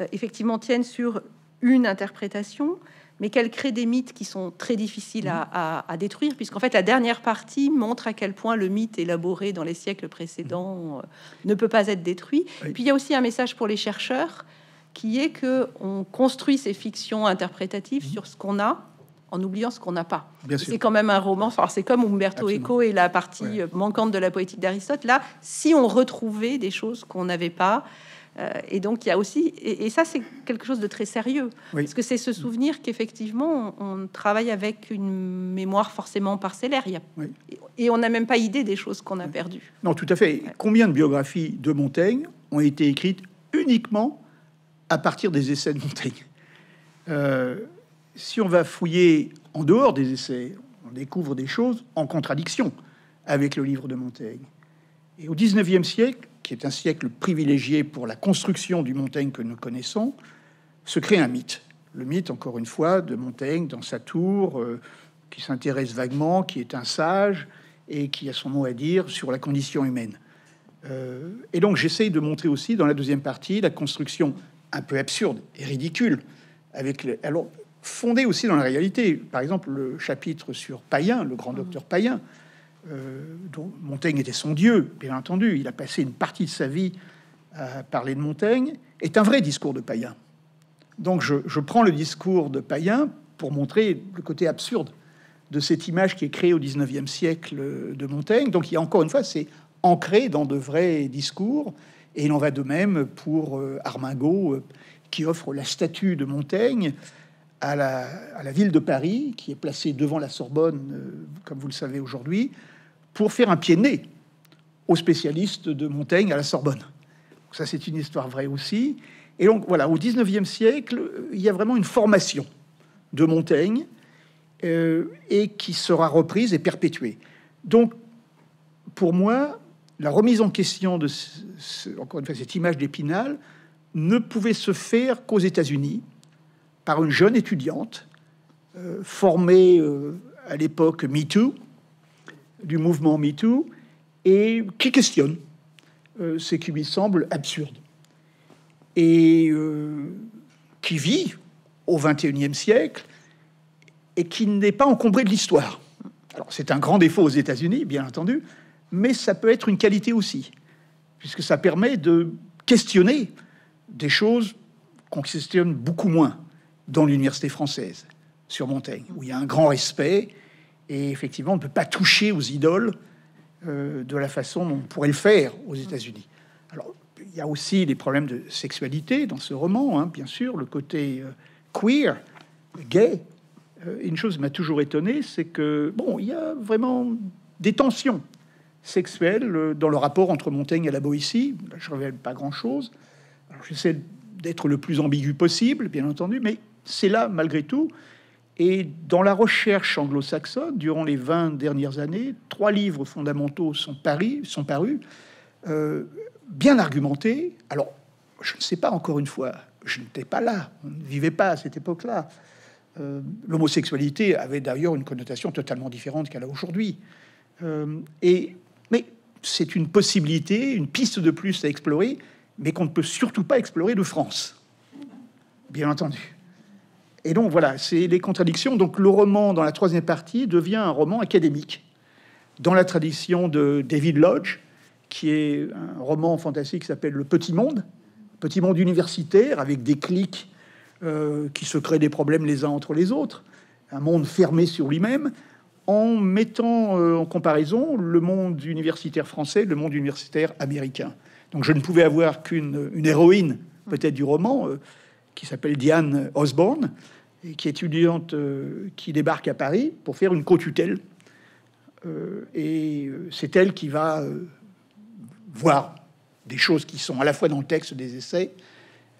euh, effectivement tiennent sur une interprétation, mais qu'elles créent des mythes qui sont très difficiles à, à, détruire, puisqu'en fait la dernière partie montre à quel point le mythe élaboré dans les siècles précédents euh, ne peut pas être détruit. Puis il y a aussi un message pour les chercheurs qui est que on construit ces fictions interprétatives sur ce qu'on a en oubliant ce qu'on n'a pas. C'est quand même un roman. C'est comme Umberto Eco et la partie manquante de la poétique d'Aristote. Là, si on retrouvait des choses qu'on n'avait pas, euh, et donc il y a aussi, et, ça c'est quelque chose de très sérieux, parce que c'est se souvenir qu'effectivement on, travaille avec une mémoire forcément parcellaire, il y a, et on n'a même pas idée des choses qu'on a perdues. Non, tout à fait. Combien de biographies de Montaigne ont été écrites uniquement à partir des essais de Montaigne? Euh, Si on va fouiller en dehors des essais, on découvre des choses en contradiction avec le livre de Montaigne. Et au 19e siècle, qui est un siècle privilégié pour la construction du Montaigne que nous connaissons, se crée un mythe. Le mythe, encore une fois, de Montaigne dans sa tour, euh, qui s'intéresse vaguement, qui est un sage et qui a son mot à dire sur la condition humaine. Euh, et donc j'essaye de montrer aussi dans la deuxième partie la construction un peu absurde et ridicule, avec alors fondée aussi dans la réalité. Par exemple, le chapitre sur Païen, le grand docteur Païen, euh, dont Montaigne était son dieu, bien entendu. Il a passé une partie de sa vie à parler de Montaigne, est un vrai discours de païen. Donc je, prends le discours de païen pour montrer le côté absurde de cette image qui est créée au 19e siècle de Montaigne. Donc il y a encore une fois, c'est ancré dans de vrais discours. Et il en va de même pour euh, Armingot, euh, qui offre la statue de Montaigne à la, ville de Paris, qui est placée devant la Sorbonne, comme vous le savez aujourd'hui, pour faire un pied nez aux spécialistes de Montaigne à la Sorbonne. Ça, c'est une histoire vraie aussi. Et donc, voilà, au 19e siècle, il y a vraiment une formation de Montaigne euh, et qui sera reprise et perpétuée. Donc, pour moi, la remise en question de cette image d'Épinal ne pouvait se faire qu'aux États-Unis par une jeune étudiante euh, formée euh, à l'époque MeToo, du mouvement MeToo et qui questionne euh, ce qui lui semble absurde et qui vit au 21e siècle et qui n'est pas encombré de l'histoire. Alors c'est un grand défaut aux États-Unis, bien entendu, mais ça peut être une qualité aussi, puisque ça permet de questionner des choses qu'on questionne beaucoup moins dans l'université française sur Montaigne, où il y a un grand respect et effectivement, on ne peut pas toucher aux idoles euh, de la façon dont on pourrait le faire aux États-Unis. Alors, il y a aussi des problèmes de sexualité dans ce roman, hein, bien sûr, le côté euh, queer, gay. Euh, une chose m'a toujours étonné, c'est que, bon, il y a vraiment des tensions sexuelles dans le rapport entre Montaigne et la Boétie. Je ne révèle pas grand-chose. J'essaie d'être le plus ambigu possible, bien entendu, mais c'est là, malgré tout, et dans la recherche anglo-saxonne, durant les 20 dernières années, trois livres fondamentaux sont, sont parus, euh, bien argumentés. Alors, je ne sais pas, encore une fois, je n'étais pas là, on ne vivait pas à cette époque-là. Euh, l'homosexualité avait d'ailleurs une connotation totalement différente qu'elle a aujourd'hui. Euh, et, mais c'est une possibilité, une piste de plus à explorer, mais qu'on ne peut surtout pas explorer de France, bien entendu. Et donc voilà, c'est les contradictions. Donc le roman, dans la troisième partie, devient un roman académique, dans la tradition de David Lodge, qui est un roman fantastique qui s'appelle Le Petit Monde, Petit Monde universitaire, avec des clics euh, qui se créent des problèmes les uns entre les autres, un monde fermé sur lui-même, en mettant euh, en comparaison le monde universitaire français, le monde universitaire américain. Donc je ne pouvais avoir qu'une héroïne, peut-être du roman, euh, qui s'appelle Diane Osborne, et qui est étudiante euh, qui débarque à Paris pour faire une co-tutelle. Euh, et euh, c'est elle qui va voir des choses qui sont à la fois dans le texte des essais,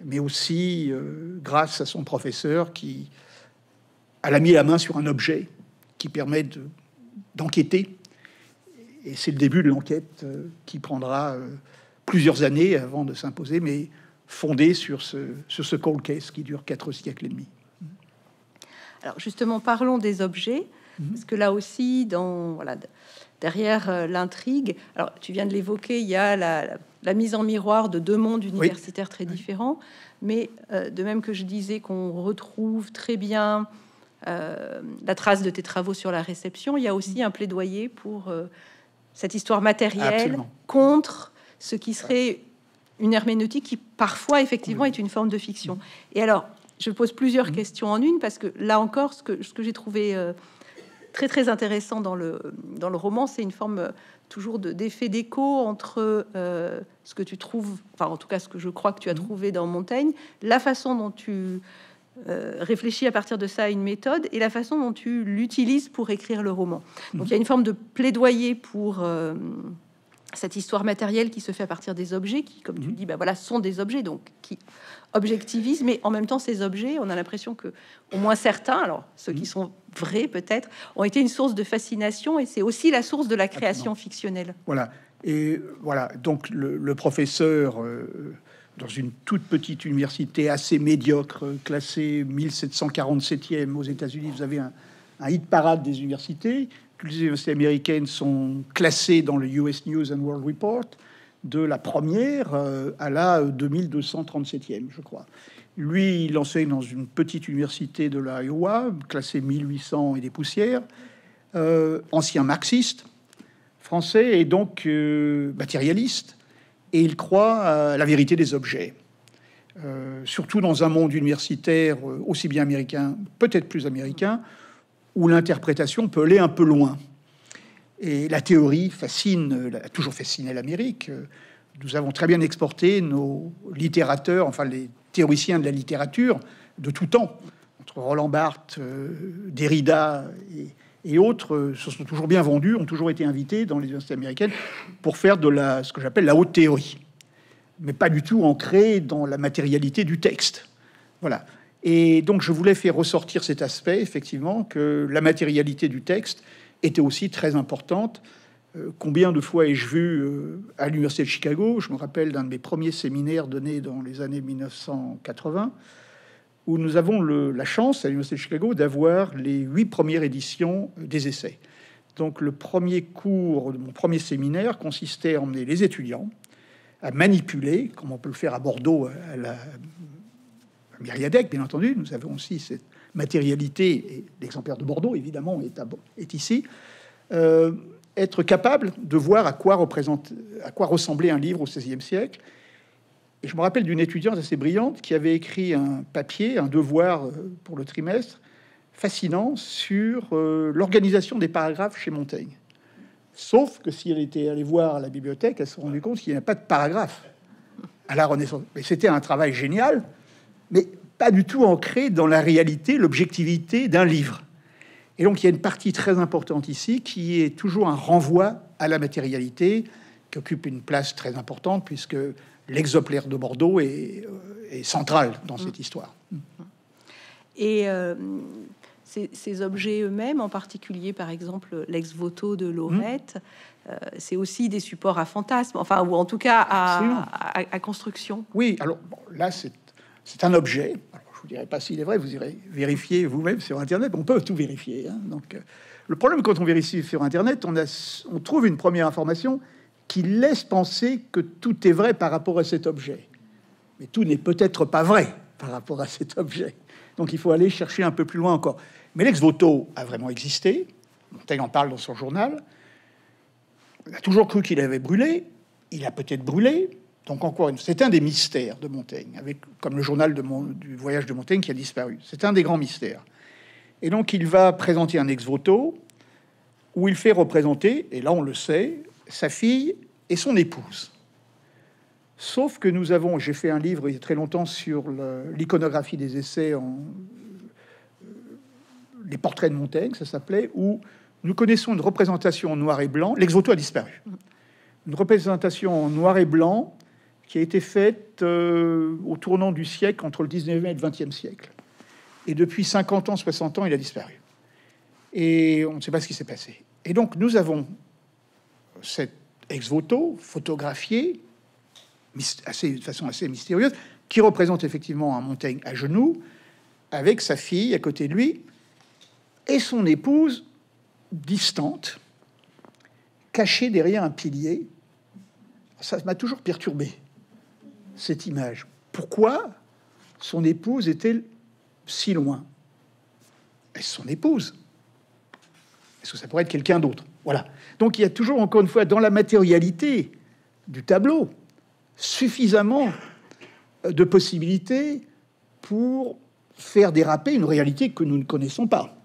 mais aussi grâce à son professeur qui a mis la main sur un objet qui permet d'enquêter. et c'est le début de l'enquête qui prendra plusieurs années avant de s'imposer, mais fondé sur ce, sur ce cold case qui dure quatre siècles et demi. Alors justement, parlons des objets, mhm. parce que là aussi, dans voilà, derrière euh, l'intrigue, alors tu viens de l'évoquer, il y a la, mise en miroir de deux mondes universitaires très différents, mais euh, de même que je disais qu'on retrouve très bien euh, la trace de tes travaux sur la réception, il y a aussi mhm. un plaidoyer pour cette histoire matérielle contre ce qui serait une herméneutique qui parfois effectivement est une forme de fiction. Et alors, je pose plusieurs mmh. questions en une parce que là encore, ce que, ce que j'ai trouvé euh, très très intéressant dans le, dans le roman, c'est une forme euh, toujours d'effet d'écho entre euh, ce que tu trouves, enfin en tout cas ce que je crois que tu as mmh. trouvé dans Montaigne, la façon dont tu réfléchis à partir de ça à une méthode et la façon dont tu l'utilises pour écrire le roman. Donc mmh. il y a une forme de plaidoyer pour cette histoire matérielle qui se fait à partir des objets, qui, comme tu le dis, bah voilà, sont des objets, donc qui objectivisent, mais en même temps, ces objets, on a l'impression que, au moins certains, alors ceux qui sont vrais peut-être, ont été une source de fascination, et c'est aussi la source de la création fictionnelle. Voilà. Et voilà, donc le, professeur, euh, dans une toute petite université assez médiocre, classée 1747e aux États-Unis, vous avez un, un hit parade des universités les universités américaines sont classées dans le US News and World Report de la première euh, à la 2237e, je crois. Lui, il enseigne dans une petite université de l'Iowa, classée 1800 et des poussières, euh, ancien marxiste français et donc euh, matérialiste, et il croit à la vérité des objets. surtout dans un monde universitaire aussi bien américain, peut-être plus américain, où l'interprétation peut aller un peu loin. Et la théorie fascine, a toujours fasciné l'Amérique. Nous avons très bien exporté nos littérateurs, enfin les théoriciens de la littérature de tout temps, entre Roland Barthes, euh, Derrida et, autres, euh, se sont toujours bien vendus, ont toujours été invités dans les universités américaines pour faire de la, ce que j'appelle la haute théorie, mais pas du tout ancré dans la matérialité du texte. Voilà. Et donc je voulais faire ressortir cet aspect, effectivement, que la matérialité du texte était aussi très importante. Euh, combien de fois ai-je vu euh, à l'université de Chicago, je me rappelle d'un de mes premiers séminaires donnés dans les années 1980, où nous avons la chance à l'université de Chicago d'avoir les huit premières éditions des essais. Donc le premier cours de mon premier séminaire consistait à emmener les étudiants à manipuler, comme on peut le faire à Bordeaux à la Myriadec, bien entendu. Nous avons aussi cette matérialité, et l'exemplaire de Bordeaux, évidemment, est, ici. Euh, être capable de voir à quoi, à quoi ressemblait un livre au XVIe siècle. Et je me rappelle d'une étudiante assez brillante qui avait écrit un papier, un devoir euh, pour le trimestre, fascinant sur euh, l'organisation des paragraphes chez Montaigne. Sauf que si elle était allée voir la bibliothèque, elle se rendait compte qu'il n'y a pas de paragraphe à la Renaissance. Mais c'était un travail génial mais pas du tout ancré dans la réalité, l'objectivité d'un livre. Et donc il y a une partie très importante ici qui est toujours un renvoi à la matérialité, qui occupe une place très importante puisque l'exemplaire de Bordeaux est, euh, central dans cette histoire. Et euh, ces, objets eux-mêmes, en particulier par exemple l'ex-voto de Lorette, euh, c'est aussi des supports à fantasmes, enfin ou en tout cas à, construction. Oui, alors là c'est c'est un objet. je vous dirai pas s'il est vrai, vous irez vérifier vous-même sur Internet. On peut tout vérifier. Hein. Donc, euh, le problème quand on vérifie sur Internet, on, a, trouve une première information qui laisse penser que tout est vrai par rapport à cet objet. Mais tout n'est peut-être pas vrai par rapport à cet objet. Donc il faut aller chercher un peu plus loin encore. Mais l'ex-voto a vraiment existé. Montaigne en parle dans son journal. On a toujours cru qu'il avait brûlé. Il a peut-être brûlé. Donc encore une c'est un des mystères de Montaigne, avec comme le journal de du voyage de Montaigne qui a disparu. C'est un des grands mystères. Et donc il va présenter un ex voto où il fait représenter, et là on le sait, sa fille et son épouse. Sauf que nous avons, j'ai fait un livre il y a très longtemps sur l'iconographie des essais en euh, les portraits de Montaigne, ça s'appelait, où nous connaissons une représentation en noir et blanc. L'ex voto a disparu. Une représentation en noir et blanc qui a été faite euh, au tournant du siècle, entre le 19e et le 20e siècle. Et depuis 50 ans, 60 ans, il a disparu. Et on ne sait pas ce qui s'est passé. Et donc, nous avons cette ex-voto photographiée assez, de façon assez mystérieuse, qui représente effectivement un Montaigne à genoux, avec sa fille à côté de lui, et son épouse distante, cachée derrière un pilier. Ça m'a toujours perturbé cette image. Pourquoi son épouse est-elle si loin? Est-ce son épouse? Est-ce que ça pourrait être quelqu'un d'autre? Voilà. Donc il y a toujours, encore une fois, dans la matérialité du tableau, suffisamment de possibilités pour faire déraper une réalité que nous ne connaissons pas.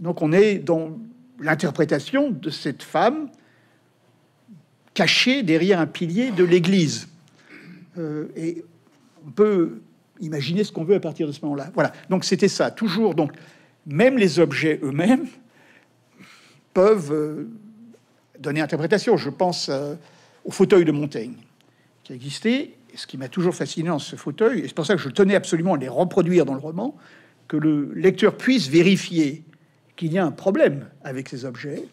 Donc on est dans l'interprétation de cette femme cachée derrière un pilier de l'Église. Euh, et on peut imaginer ce qu'on veut à partir de ce moment-là. Voilà, donc c'était ça, toujours. Donc, même les objets eux-mêmes peuvent euh, donner interprétation. Je pense euh, au fauteuil de Montaigne, qui a existé, et ce qui m'a toujours fasciné dans ce fauteuil, et c'est pour ça que je tenais absolument à les reproduire dans le roman, que le lecteur puisse vérifier qu'il y a un problème avec ces objets,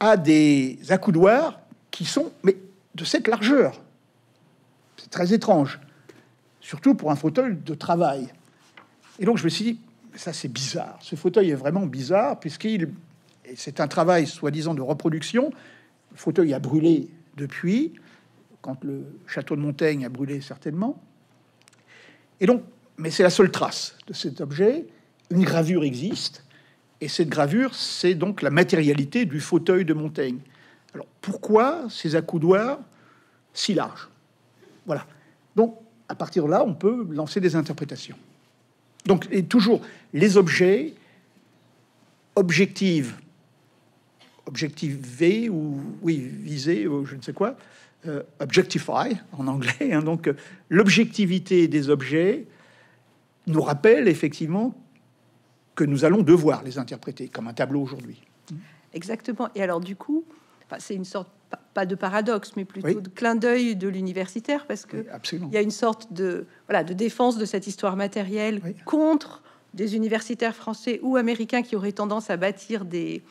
a des accoudoirs qui sont mais de cette largeur. C'est très étrange, surtout pour un fauteuil de travail. Et donc je me suis dit, ça c'est bizarre. Ce fauteuil est vraiment bizarre puisqu'il c'est un travail soi-disant de reproduction. Le fauteuil a brûlé depuis, quand le château de Montaigne a brûlé certainement. Et donc, mais c'est la seule trace de cet objet. Une gravure existe, et cette gravure, c'est donc la matérialité du fauteuil de Montaigne. Alors pourquoi ces accoudoirs si larges? Voilà. Donc à partir de là, on peut lancer des interprétations. Donc et toujours les objets objectifs, objectivés ou oui visés ou je ne sais quoi, euh, objectify en anglais. Hein. donc l'objectivité des objets nous rappelle effectivement que nous allons devoir les interpréter comme un tableau aujourd'hui. Exactement. Et alors du coup, c'est une sorte pas de paradoxe, mais plutôt de clin d'œil de l'universitaire, parce que il y a une sorte de voilà de défense de cette histoire matérielle contre des universitaires français ou américains qui auraient tendance à bâtir des,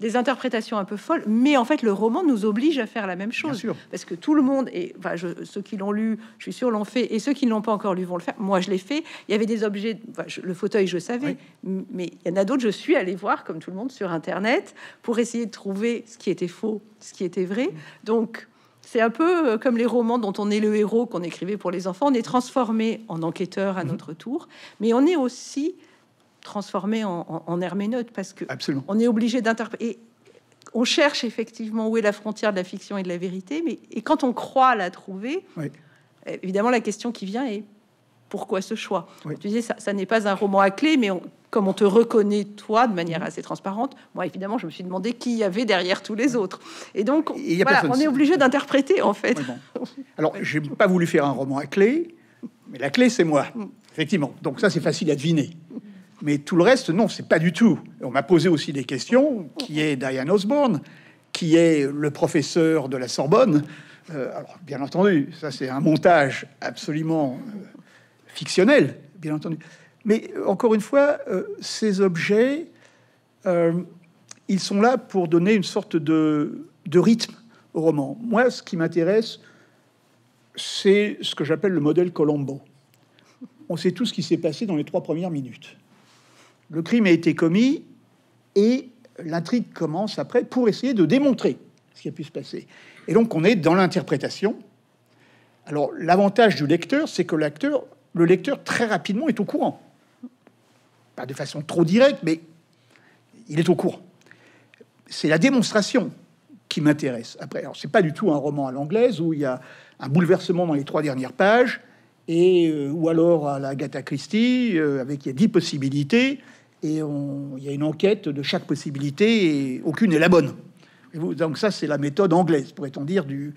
des interprétations un peu folles. Mais en fait, le roman nous oblige à faire la même chose. Parce que tout le monde, et enfin, ceux qui l'ont lu, je suis sûr, l'ont fait, et ceux qui ne l'ont pas encore lu vont le faire. Moi, je l'ai fait. Il y avait des objets, le fauteuil, je savais, mais il y en a d'autres, je suis allé voir, comme tout le monde, sur Internet pour essayer de trouver ce qui était faux, ce qui était vrai. Donc, c'est un peu euh, comme les romans dont on est le héros qu'on écrivait pour les enfants. On est transformé en enquêteur à mhm. notre tour, mais on est aussi transformé en, en, herméneute parce que on est obligé d'interpréter. On cherche effectivement où est la frontière de la fiction et de la vérité, mais et quand on croit la trouver, évidemment la question qui vient est pourquoi ce choix Tu disais ça, ça n'est pas un roman à clé, mais comme on te reconnaît toi de manière mhm. assez transparente, moi évidemment je me suis demandé qui y avait derrière tous les autres. Et donc voilà, on est obligé d'interpréter en fait. Alors j'ai pas voulu faire un roman à clé, mais la clé c'est moi, mm. effectivement. Donc ça c'est facile à deviner. Mais tout le reste, non, c'est pas du tout. On m'a posé aussi des questions. Qui est Diane Osborne Qui est le professeur de la Sorbonne euh, Alors, bien entendu, ça c'est un montage absolument euh, fictionnel, bien entendu. Mais euh, encore une fois, ces objets, ils sont là pour donner une sorte de, de rythme au roman. Moi, ce qui m'intéresse, c'est ce que j'appelle le modèle Colombo. On sait tout ce qui s'est passé dans les trois premières minutes. Le crime a été commis et l'intrigue commence après pour essayer de démontrer ce qui a pu se passer. Et donc on est dans l'interprétation. Alors l'avantage du lecteur, c'est que l'acteur, le lecteur très rapidement est au courant. Pas de façon trop directe, mais il est au courant. C'est la démonstration qui m'intéresse. Après, alors c'est pas du tout un roman à l'anglaise où il y a un bouleversement dans les trois dernières pages, et euh, ou alors à la Gata Christie euh, avec il y a dix possibilités et il y a une enquête de chaque possibilité et aucune n'est la bonne. donc ça, c'est la méthode anglaise, pourrait-on dire, du,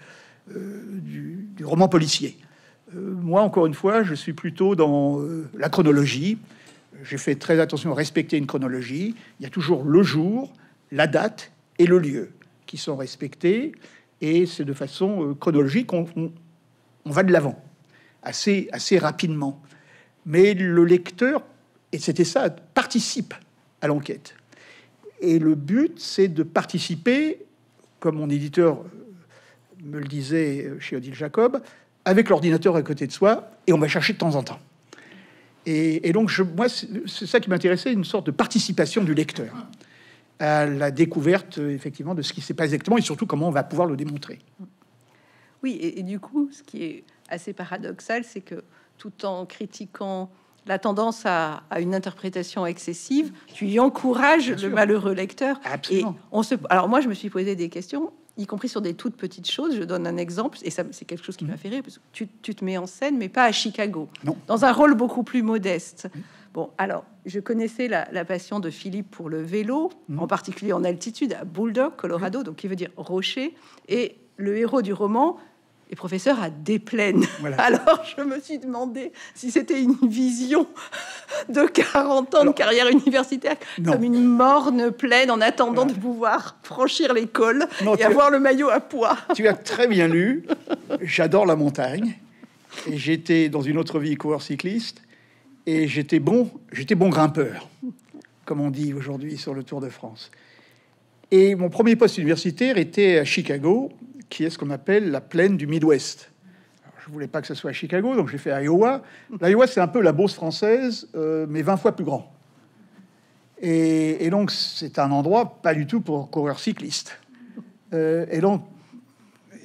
euh, du, roman policier. Euh, moi, encore une fois, je suis plutôt dans euh, la chronologie. J'ai fait très attention à respecter une chronologie. Il y a toujours le jour, la date et le lieu qui sont respectés. Et c'est de façon chronologique qu'on on va de l'avant assez, assez rapidement. Mais le lecteur et c'était ça, participe à l'enquête. Et le but, c'est de participer, comme mon éditeur me le disait chez Odile Jacob, avec l'ordinateur à côté de soi, et on va chercher de temps en temps. Et, donc, je, moi, c'est ça qui m'intéressait, une sorte de participation du lecteur à la découverte, effectivement, de ce qui s'est pas exactement, et surtout comment on va pouvoir le démontrer. Oui, et, et du coup, ce qui est assez paradoxal, c'est que tout en critiquant la tendance à, une interprétation excessive, tu y encourages le malheureux lecteur. Et on se, alors moi, je me suis posé des questions. Y compris sur des toutes petites choses. Je donne un exemple, et ça, c'est quelque chose qui m'a fait rire, parce que tu, tu, te mets en scène, mais pas à Chicago, Non. dans un rôle beaucoup plus modeste. Bon, alors, je connaissais la, la passion de Philippe pour le vélo, en particulier en altitude, à Boulder, Colorado, donc qui veut dire rocher, et le héros du roman est professeur à Des Plaines. Voilà. *laughs* Alors, je me suis demandé si c'était une vision de 40 ans Alors, de carrière universitaire, non. comme une morne plaine en attendant de pouvoir franchir l'école et avoir le maillot à poids. *laughs* Tu as très bien lu. J'adore la montagne. Et j'étais dans une autre vie coureur cycliste. Et j'étais bon, j'étais bon grimpeur, comme on dit aujourd'hui sur le Tour de France. Et mon premier poste universitaire était à Chicago, qui est ce qu'on appelle la plaine du Midwest. Alors, je voulais pas que ce soit à Chicago, donc j'ai fait Iowa. L'Iowa, c'est un peu la Beauce française, euh, mais 20 fois plus grand. Et, et donc, c'est un endroit pas du tout pour coureurs cyclistes. Euh, et donc,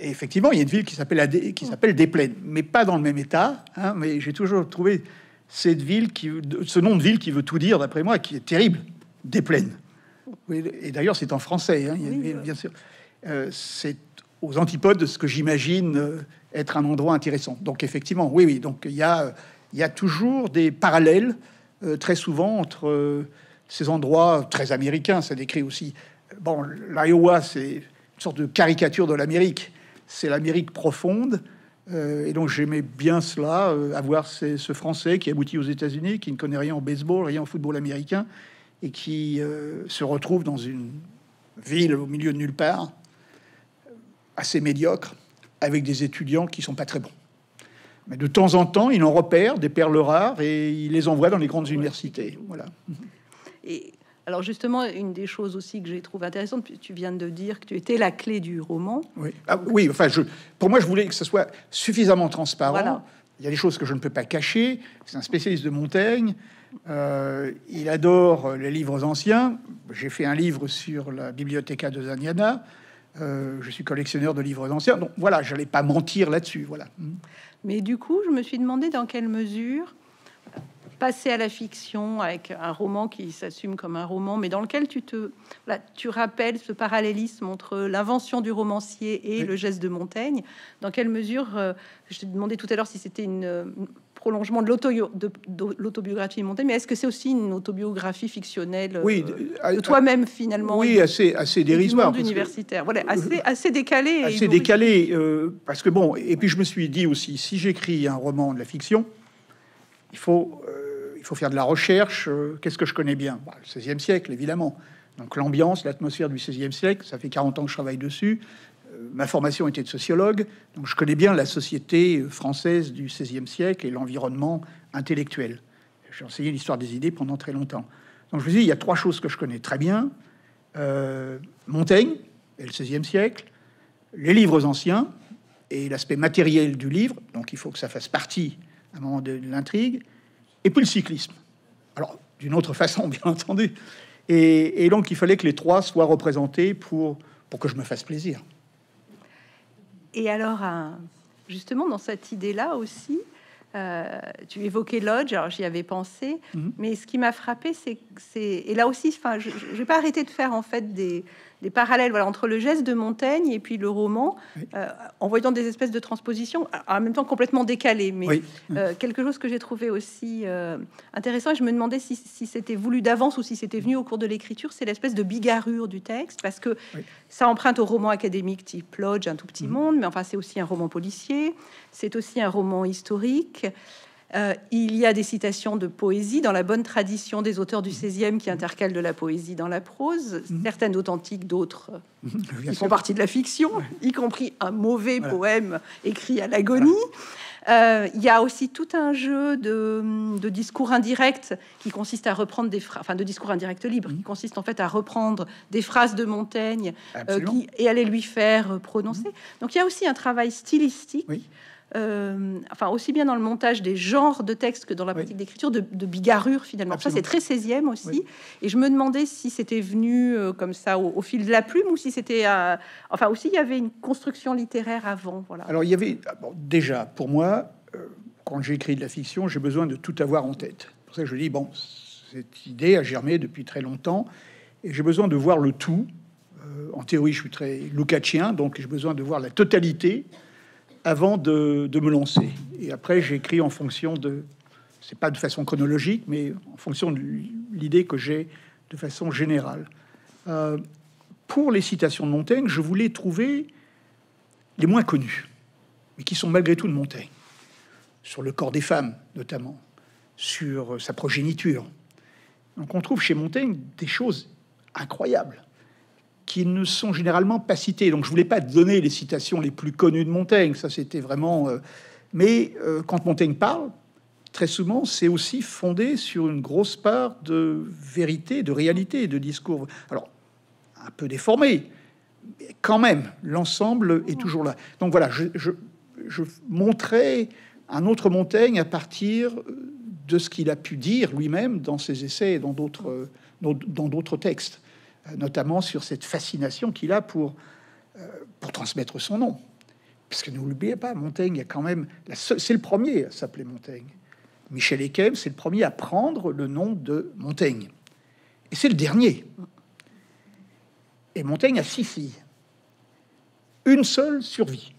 et effectivement, il y a une ville qui s'appelle qui s'appelle Des Plaines, mais pas dans le même état. hein, mais j'ai toujours trouvé cette ville qui, ce nom de ville qui veut tout dire, d'après moi, qui est terrible. Des Plaines. Et d'ailleurs, c'est en français, hein, Oui, bien sûr. Euh, c'est aux antipodes de ce que j'imagine euh, être un endroit intéressant. Donc, effectivement, oui, oui. Donc, il y a, y a toujours des parallèles, euh, très souvent, entre euh, ces endroits très américains. Ça décrit aussi. Bon, l'Iowa, c'est une sorte de caricature de l'Amérique. C'est l'Amérique profonde. Et donc, j'aimais bien cela, avoir ces- ce Français qui aboutit aux États-Unis, qui ne connaît rien au baseball, rien au football américain, et qui se retrouve dans une ville au milieu de nulle part, assez médiocre, avec des étudiants qui sont pas très bons. Mais de temps en temps, il en repère des perles rares et il les envoie dans les grandes universités. Voilà. Et alors justement, une des choses aussi que j'ai trouvé intéressante, tu viens de dire que tu étais la clé du roman. Oui, Ah, oui enfin, je, pour moi, je voulais que ce soit suffisamment transparent. Voilà. Il y a des choses que je ne peux pas cacher. C'est un spécialiste de Montaigne. Euh, il adore les livres anciens. J'ai fait un livre sur la Bibliotheca de Zaniana. Euh, je suis collectionneur de livres anciens. Donc voilà, je n'allais pas mentir là-dessus. Voilà. Mais du coup, je me suis demandé dans quelle mesure passer à la fiction avec un roman qui s'assume comme un roman, mais dans lequel tu te, là, tu rappelles ce parallélisme entre l'invention du romancier et Oui. le geste de Montaigne. Dans quelle mesure, euh, je te demandais tout à l'heure si c'était une prolongement de l'auto- de- de l'autobiographie de Montaigne, mais est-ce que c'est aussi une autobiographie fictionnelle Oui, euh, de- de toi-même finalement Oui, assez, assez et du dérisoire. monde universitaire? Voilà, assez, assez décalé. assez décalé euh, parce que bon et puis je me suis dit aussi si j'écris un roman de la fiction il faut euh, il faut faire de la recherche euh, qu'est-ce que je connais bien? Bah, le 16e siècle évidemment donc l'ambiance l'atmosphère du 16e siècle ça fait 40 ans que je travaille dessus Euh, ma formation était de sociologue donc je connais bien la société française du 16e siècle et l'environnement intellectuel j'ai enseigné l'histoire des idées pendant très longtemps donc je suis dit il y a trois choses que je connais très bien Euh, Montaigne et le 16e siècle les livres anciens et l'aspect matériel du livre, donc il faut que ça fasse partie à un moment de l'intrigue, et puis le cyclisme. Alors, d'une autre *laughs* façon, bien entendu. Et, donc, il fallait que les trois soient représentés pour que je me fasse plaisir. Et alors, un- justement, dans cette idée-là aussi, euh, tu évoquais Lodge, alors j'y avais pensé, Mhm. mais ce qui m'a frappé, c'est que c'est. Et là aussi, enfin, je ne vais pas arrêter de faire en fait des, des parallèles voilà, entre le geste de Montaigne et puis le roman, Oui. euh, en voyant des espèces de transpositions, en même temps complètement décalées, mais Oui. euh, quelque chose que j'ai trouvé aussi euh, intéressant, et je me demandais si, si c'était voulu d'avance ou si c'était venu au cours de l'écriture, c'est l'espèce de bigarrure du texte, parce que Oui. ça emprunte au roman académique type Lodge, un tout petit monde, mais enfin c'est aussi un roman policier, c'est aussi un roman historique. Euh, il y a des citations de poésie dans la bonne tradition des auteurs du 16e qui intercalent de la poésie dans la prose, certaines authentiques, d'autres euh, Bien qui sûr. font partie de la fiction, y compris un mauvais Voilà. poème écrit à l'agonie. Euh, Il y a aussi tout un jeu de, de discours indirects qui consiste à reprendre des phrases, enfin de discours indirects libres, qui consiste en fait à reprendre des phrases de Montaigne qui, et à les lui faire prononcer. Donc il y a aussi un travail stylistique. Oui. Euh, enfin, aussi bien dans le montage des genres de textes que dans la Oui. pratique d'écriture, de, de bigarrure finalement. Ça, c'est très 16e aussi. Oui. Et je me demandais si c'était venu euh, comme ça au, au fil de la plume ou si c'était. euh, enfin, aussi, il y avait une construction littéraire avant. Voilà. Alors, il y avait ah, bon, déjà pour moi, quand j'écris de la fiction, j'ai besoin de tout avoir en tête. C'est pour ça que je dis bon, cette idée a germé depuis très longtemps et j'ai besoin de voir le tout. En théorie, je suis très lucatien, donc j'ai besoin de voir la totalité avant de, me lancer. Et après, j'écris en fonction de, c'est pas de façon chronologique, mais en fonction de l'idée que j'ai de façon générale. Euh, pour les citations de Montaigne, je voulais trouver les moins connues, mais qui sont malgré tout de Montaigne, sur le corps des femmes notamment, sur sa progéniture. Donc on trouve chez Montaigne des choses incroyables qui ne sont généralement pas citées. Donc je voulais pas donner les citations les plus connues de Montaigne, ça c'était vraiment... Euh, mais euh, quand Montaigne parle, très souvent, c'est aussi fondé sur une grosse part de vérité, de réalité, de discours. Alors, un peu déformé, mais quand même, l'ensemble est toujours là. Donc voilà, je, je, montrais un autre Montaigne à partir de ce qu'il a pu dire lui-même dans ses essais et dans d'autres dans d'autres textes, notamment sur cette fascination qu'il a pour, euh, pour transmettre son nom. Parce que n'oubliez pas, Montaigne, a quand même, c'est le premier à s'appeler Montaigne. Michel Ekem, c'est le premier à prendre le nom de Montaigne. Et c'est le dernier. Et Montaigne a six filles. Une seule survie.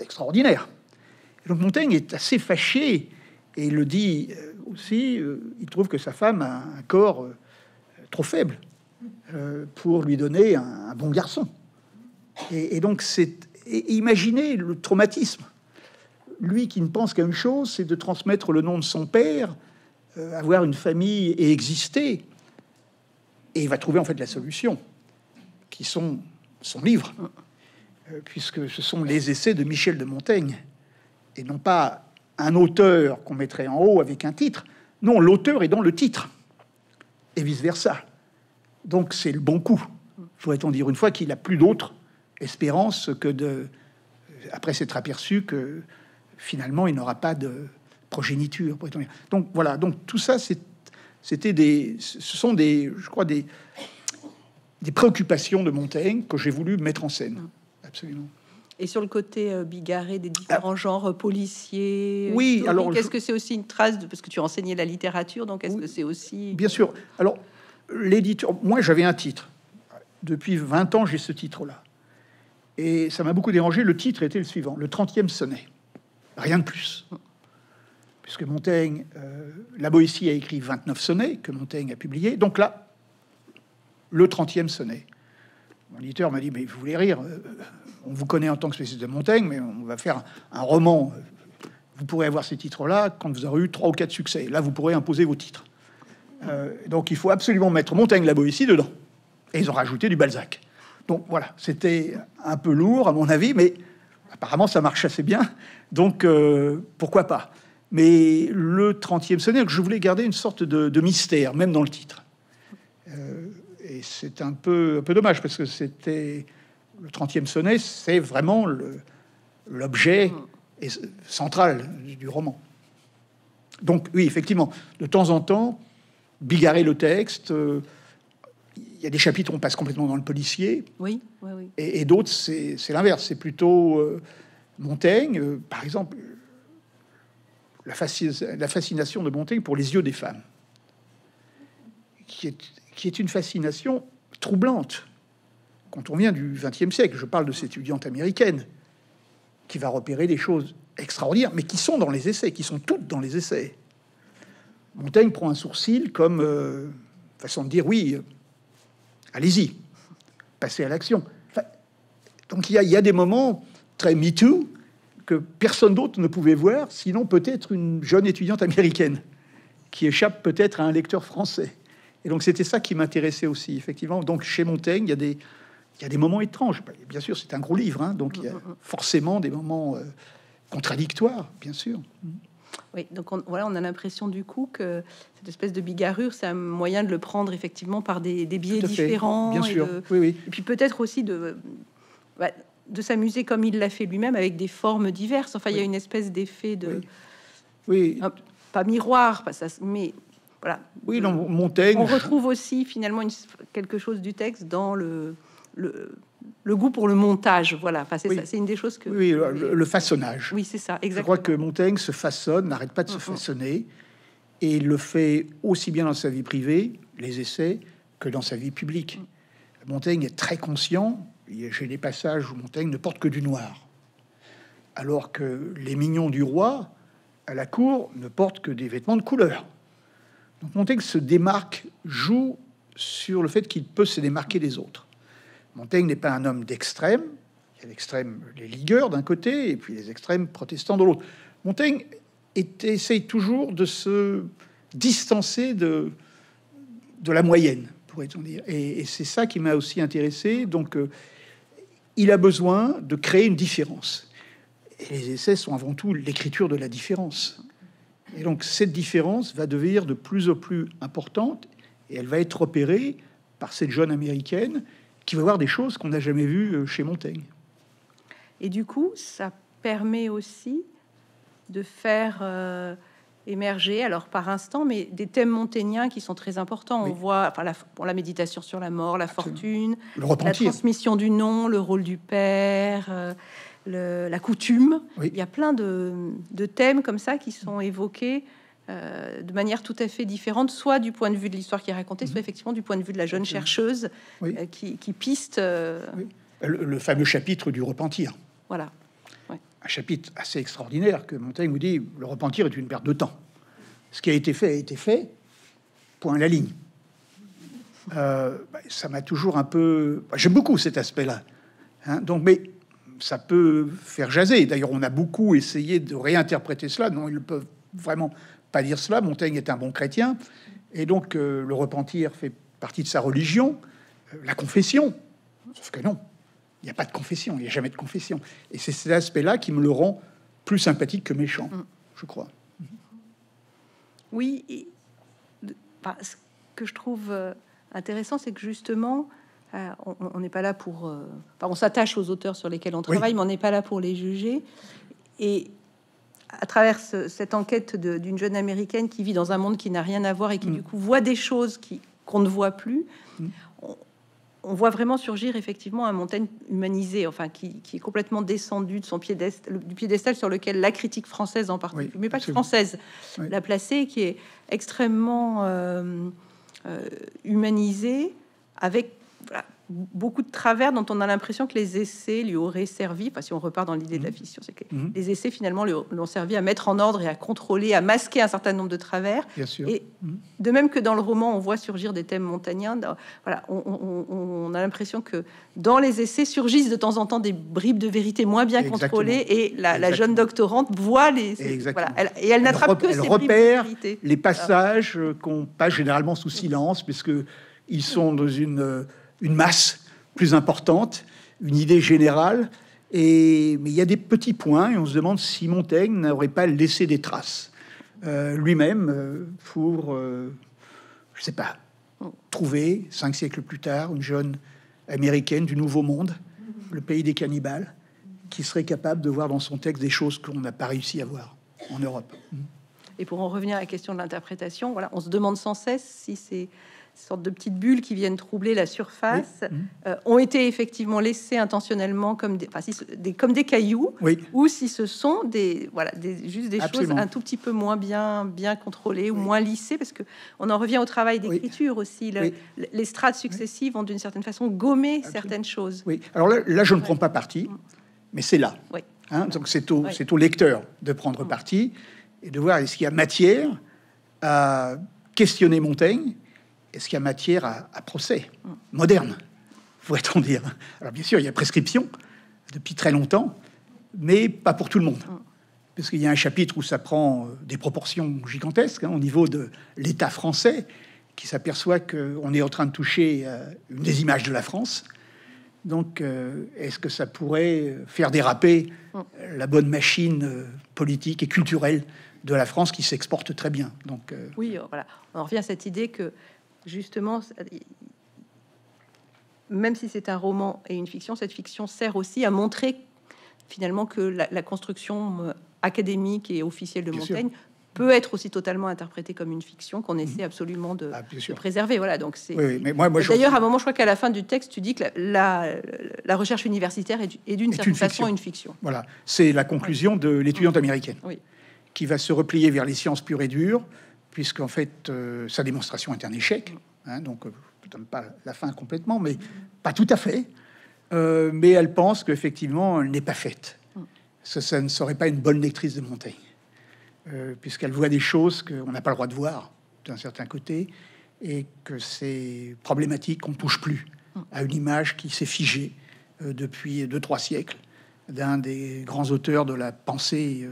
extraordinaire. donc Montaigne est assez fâché, et il le dit euh, aussi, euh, il trouve que sa femme a un corps euh, trop faible pour lui donner un, bon garçon. Et, donc c'est... Imaginez le traumatisme lui qui ne pense qu'à une chose, c'est de transmettre le nom de son père, euh, avoir une famille et exister. Et il va trouver en fait la solution, qui sont son livre, euh, puisque ce sont les essais de Michel de Montaigne, et non pas un auteur qu'on mettrait en haut avec un titre. Non, l'auteur est dans le titre, et vice-versa. Donc c'est le bon coup. Pourrait-on dire une fois qu'il a plus d'autre espérance que de, après s'être aperçu que finalement, il n'aura pas de progéniture. Donc voilà, donc tout ça, c'était des, ce sont des, je crois, des, des préoccupations de Montaigne que j'ai voulu mettre en scène. Absolument. Et sur le côté euh, bigarré des différents ah. genres policiers, oui. Alors, est-ce que c'est aussi une trace de parce que tu enseignais la littérature, donc est-ce que c'est aussi bien sûr. Alors l'éditeur, moi j'avais un titre. Depuis 20 ans, j'ai ce titre-là. Et ça m'a beaucoup dérangé. Le titre était le suivant, le 30e sonnet. Rien de plus. Puisque Montaigne, euh, la Boétie a écrit 29 sonnets que Montaigne a publiés. Donc là, le 30e sonnet. Mon éditeur m'a dit, mais vous voulez rire, euh, on vous connaît en tant que spécialiste de Montaigne, mais on va faire un roman. Vous pourrez avoir ces titres-là quand vous aurez eu trois ou quatre succès. Là, vous pourrez imposer vos titres. Euh, donc il faut absolument mettre Montaigne, la Boétie dedans. Et ils ont rajouté du Balzac. Donc voilà, c'était un peu lourd à mon avis, mais apparemment ça marche assez bien. Donc, euh, pourquoi pas Mais le 30e sonnet, je voulais garder une sorte de, mystère, même dans le titre. Euh, et c'est un peu, un peu dommage, parce que c'était... Le 30e sonnet, c'est vraiment l'objet central du roman. Donc, oui, effectivement, de temps en temps, bigarrer le texte... Euh, il y a des chapitres où on passe complètement dans le policier. Oui, oui, oui. Et, d'autres, c'est l'inverse. C'est plutôt Montaigne, euh, par exemple, la, fascination de Montaigne pour les yeux des femmes, qui est, une fascination troublante. Quand on vient du XXe siècle, je parle de cette étudiante américaine qui va repérer des choses extraordinaires, mais qui sont dans les essais, qui sont toutes dans les essais. Montaigne prend un sourcil comme euh, façon de dire oui, euh, allez-y, passez à l'action. donc il y, a, des moments très Me Too que personne d'autre ne pouvait voir, sinon peut-être une jeune étudiante américaine qui échappe peut-être à un lecteur français. Et donc c'était ça qui m'intéressait aussi, effectivement. Donc chez Montaigne, il y a des, il y a des moments étranges. Bien sûr, c'est un gros livre, hein, donc il y a forcément des moments euh, contradictoires, bien sûr. Oui, donc on, voilà, on a l'impression du coup que cette espèce de bigarrure, c'est un moyen de le prendre effectivement par des, biais différents. Bien sûr, oui, oui. Et puis peut-être aussi de, bah, de s'amuser comme il l'a fait lui-même avec des formes diverses. Enfin, il y a une espèce d'effet de, oui, pas miroir, pas ça, mais voilà. Oui, non, Montaigne. On retrouve aussi finalement quelque chose du texte dans le, le, le goût pour le montage. Voilà, enfin, c'est une des choses que. Oui, le, façonnage. Oui, c'est ça, exactement. Je crois que Montaigne se façonne, n'arrête pas de se mm, mm. façonner, et il le fait aussi bien dans sa vie privée, les essais, que dans sa vie publique. Montaigne est très conscient. J'ai des passages où Montaigne ne porte que du noir, alors que les mignons du roi à la cour ne portent que des vêtements de couleur. Donc Montaigne se démarque, joue sur le fait qu'il peut se démarquer des autres. Montaigne n'est pas un homme d'extrême. Il y a l'extrême, les ligueurs d'un côté, et puis les extrêmes protestants de l'autre. Montaigne essaye toujours de se distancer de, la moyenne, pourrait-on dire. Et, c'est ça qui m'a aussi intéressé. Donc, euh, il a besoin de créer une différence. Et les essais sont avant tout l'écriture de la différence. Et donc, cette différence va devenir de plus en plus importante et elle va être repérée par cette jeune américaine qui va voir des choses qu'on n'a jamais vues euh, chez Montaigne. Et du coup, ça permet aussi de faire euh, émerger, alors par instant, mais des thèmes montaigniens qui sont très importants. On voit enfin, la, méditation sur la mort, la fortune, la transmission du nom, le rôle du père, euh, le, la coutume. Il y a plein de, de, thèmes comme ça qui sont évoqués. Euh, de manière tout à fait différente, soit du point de vue de l'histoire qui est racontée, soit effectivement du point de vue de la jeune chercheuse euh, qui, qui, piste. Le, fameux chapitre du repentir. Voilà un chapitre assez extraordinaire que Montaigne vous dit le repentir est une perte de temps. Ce qui a été fait a été fait. Point la ligne. Euh, bah, ça m'a toujours un peu. Bah, j'aime beaucoup cet aspect-là. Hein. donc, mais ça peut faire jaser. D'ailleurs, on a beaucoup essayé de réinterpréter cela. Non, ils ne peuvent vraiment pas dire cela. Montaigne est un bon chrétien, et donc euh, le repentir fait partie de sa religion, euh, la confession. Sauf que non, il n'y a pas de confession, il n'y a jamais de confession. Et c'est cet aspect-là qui me le rend plus sympathique que méchant, mm. je crois. Oui, et, ce que je trouve euh, intéressant, c'est que justement, euh, on n'est pas là pour... Euh, on s'attache aux auteurs sur lesquels on travaille, mais on n'est pas là pour les juger. Et à travers cette enquête d'une jeune américaine qui vit dans un monde qui n'a rien à voir et qui, mm. du coup, voit des choses qu'on ne voit plus, mm. on voit vraiment surgir effectivement un Montaigne humanisé, enfin qui, est complètement descendu de son piédestal, du piédestal sur lequel la critique française en particulier, mais pas que française, l'a placé, qui est extrêmement euh, euh, humanisé, avec beaucoup de travers dont on a l'impression que les essais lui auraient servi, enfin si on repart dans l'idée de la mhm. fiction, c'est que mhm. les essais finalement lui ont servi à mettre en ordre et à contrôler, à masquer un certain nombre de travers. Bien sûr. Et mhm. de même que dans le roman, on voit surgir des thèmes montagnens, voilà, on, a l'impression que dans les essais surgissent de temps en temps des bribes de vérité moins bien contrôlées et la, jeune doctorante voit les... Voilà, et elle n'attrape que ces repère les passages qu'on passe généralement sous silence, puisque ils sont dans une une masse plus importante, une idée générale. Et, mais il y a des petits points, et on se demande si Montaigne n'aurait pas laissé des traces euh, lui-même euh, pour, euh, je sais pas, trouver, cinq siècles plus tard, une jeune américaine du Nouveau Monde, le pays des cannibales, qui serait capable de voir dans son texte des choses qu'on n'a pas réussi à voir en Europe. Et pour en revenir à la question de l'interprétation, voilà, on se demande sans cesse si c'est sortes de petites bulles qui viennent troubler la surface, euh, ont été effectivement laissées intentionnellement comme des, enfin, des comme des cailloux, ou si ce sont des, voilà, des, juste des choses un tout petit peu moins bien, bien contrôlées ou moins lissées, parce que on en revient au travail d'écriture aussi. les strates successives ont d'une certaine façon gommé certaines choses. Oui. Alors là, je ne prends pas parti, mais c'est là. Hein, donc c'est au, c'est au lecteur de prendre mm. parti et de voir est-ce qu'il y a matière à questionner Montaigne est-ce qu'il y a matière à, procès moderne, pourrait-on dire Alors bien sûr, il y a prescription depuis très longtemps, mais pas pour tout le monde. Parce qu'il y a un chapitre où ça prend euh, des proportions gigantesques hein, au niveau de l'État français, qui s'aperçoit qu'on est en train de toucher euh, une des images de la France. Donc, euh, est-ce que ça pourrait faire déraper la bonne machine politique et culturelle de la France qui s'exporte très bien? Donc, oui, voilà, on revient à cette idée que justement, même si c'est un roman et une fiction, cette fiction sert aussi à montrer finalement que la, construction euh, académique et officielle de Montaigne peut être aussi totalement interprétée comme une fiction qu'on essaie mhm. absolument de, ah, préserver. Voilà, donc c'est. D'ailleurs, à un moment, je crois qu'à la fin du texte, tu dis que la, la, recherche universitaire est, d'une certaine façon une fiction. Voilà, c'est la conclusion de l'étudiante américaine, qui va se replier vers les sciences pures et dures, puisqu'en fait, euh, sa démonstration est un échec. hein, donc euh, pas la fin complètement, mais pas tout à fait. Euh, mais elle pense qu'effectivement, elle n'est pas faite. Ça, ne serait pas une bonne lectrice de Montaigne, puisqu'elle voit des choses qu'on n'a pas le droit de voir d'un certain côté, et que c'est problématique qu'on ne touche plus à une image qui s'est figée depuis deux, trois siècles d'un des grands auteurs de la pensée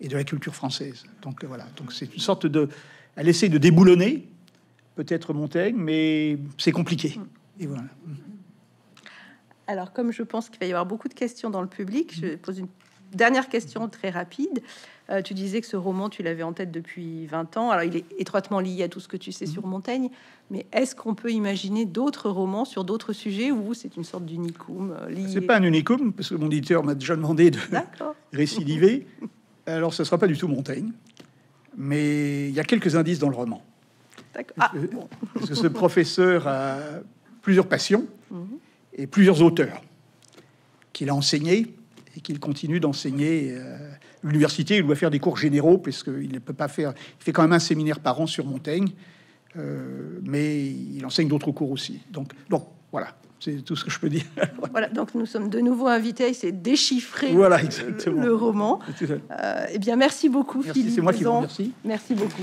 et de la culture française. Donc voilà, donc c'est une sorte de... Elle essaie de déboulonner peut-être Montaigne, mais c'est compliqué. Et voilà. Alors, comme je pense qu'il va y avoir beaucoup de questions dans le public, je pose une dernière question très rapide. Euh, tu disais que ce roman, tu l'avais en tête depuis 20 ans. Alors, il est étroitement lié à tout ce que tu sais sur Montaigne. Mais est-ce qu'on peut imaginer d'autres romans sur d'autres sujets ou c'est une sorte d'unicum euh, lié C'est pas un unicum, parce que mon éditeur m'a déjà demandé de récidiver. *laughs* Alors, ce sera pas du tout Montaigne, mais il y a quelques indices dans le roman. Ah. *laughs* Parce que ce professeur a plusieurs passions Mhm. et plusieurs auteurs qu'il a enseigné et qu'il continue d'enseigner euh, à l'université. Il doit faire des cours généraux parce qu'il ne peut pas faire. Il fait quand même un séminaire par an sur Montaigne, euh, mais il enseigne d'autres cours aussi. Donc, donc voilà, c'est tout ce que je peux dire. *laughs* Voilà, donc nous sommes de nouveau invités à essayer de déchiffrer Voilà, le- exactement. le roman. Euh, eh bien, merci beaucoup, Merci, Philippe. c'est moi qui vous remercie. Merci beaucoup.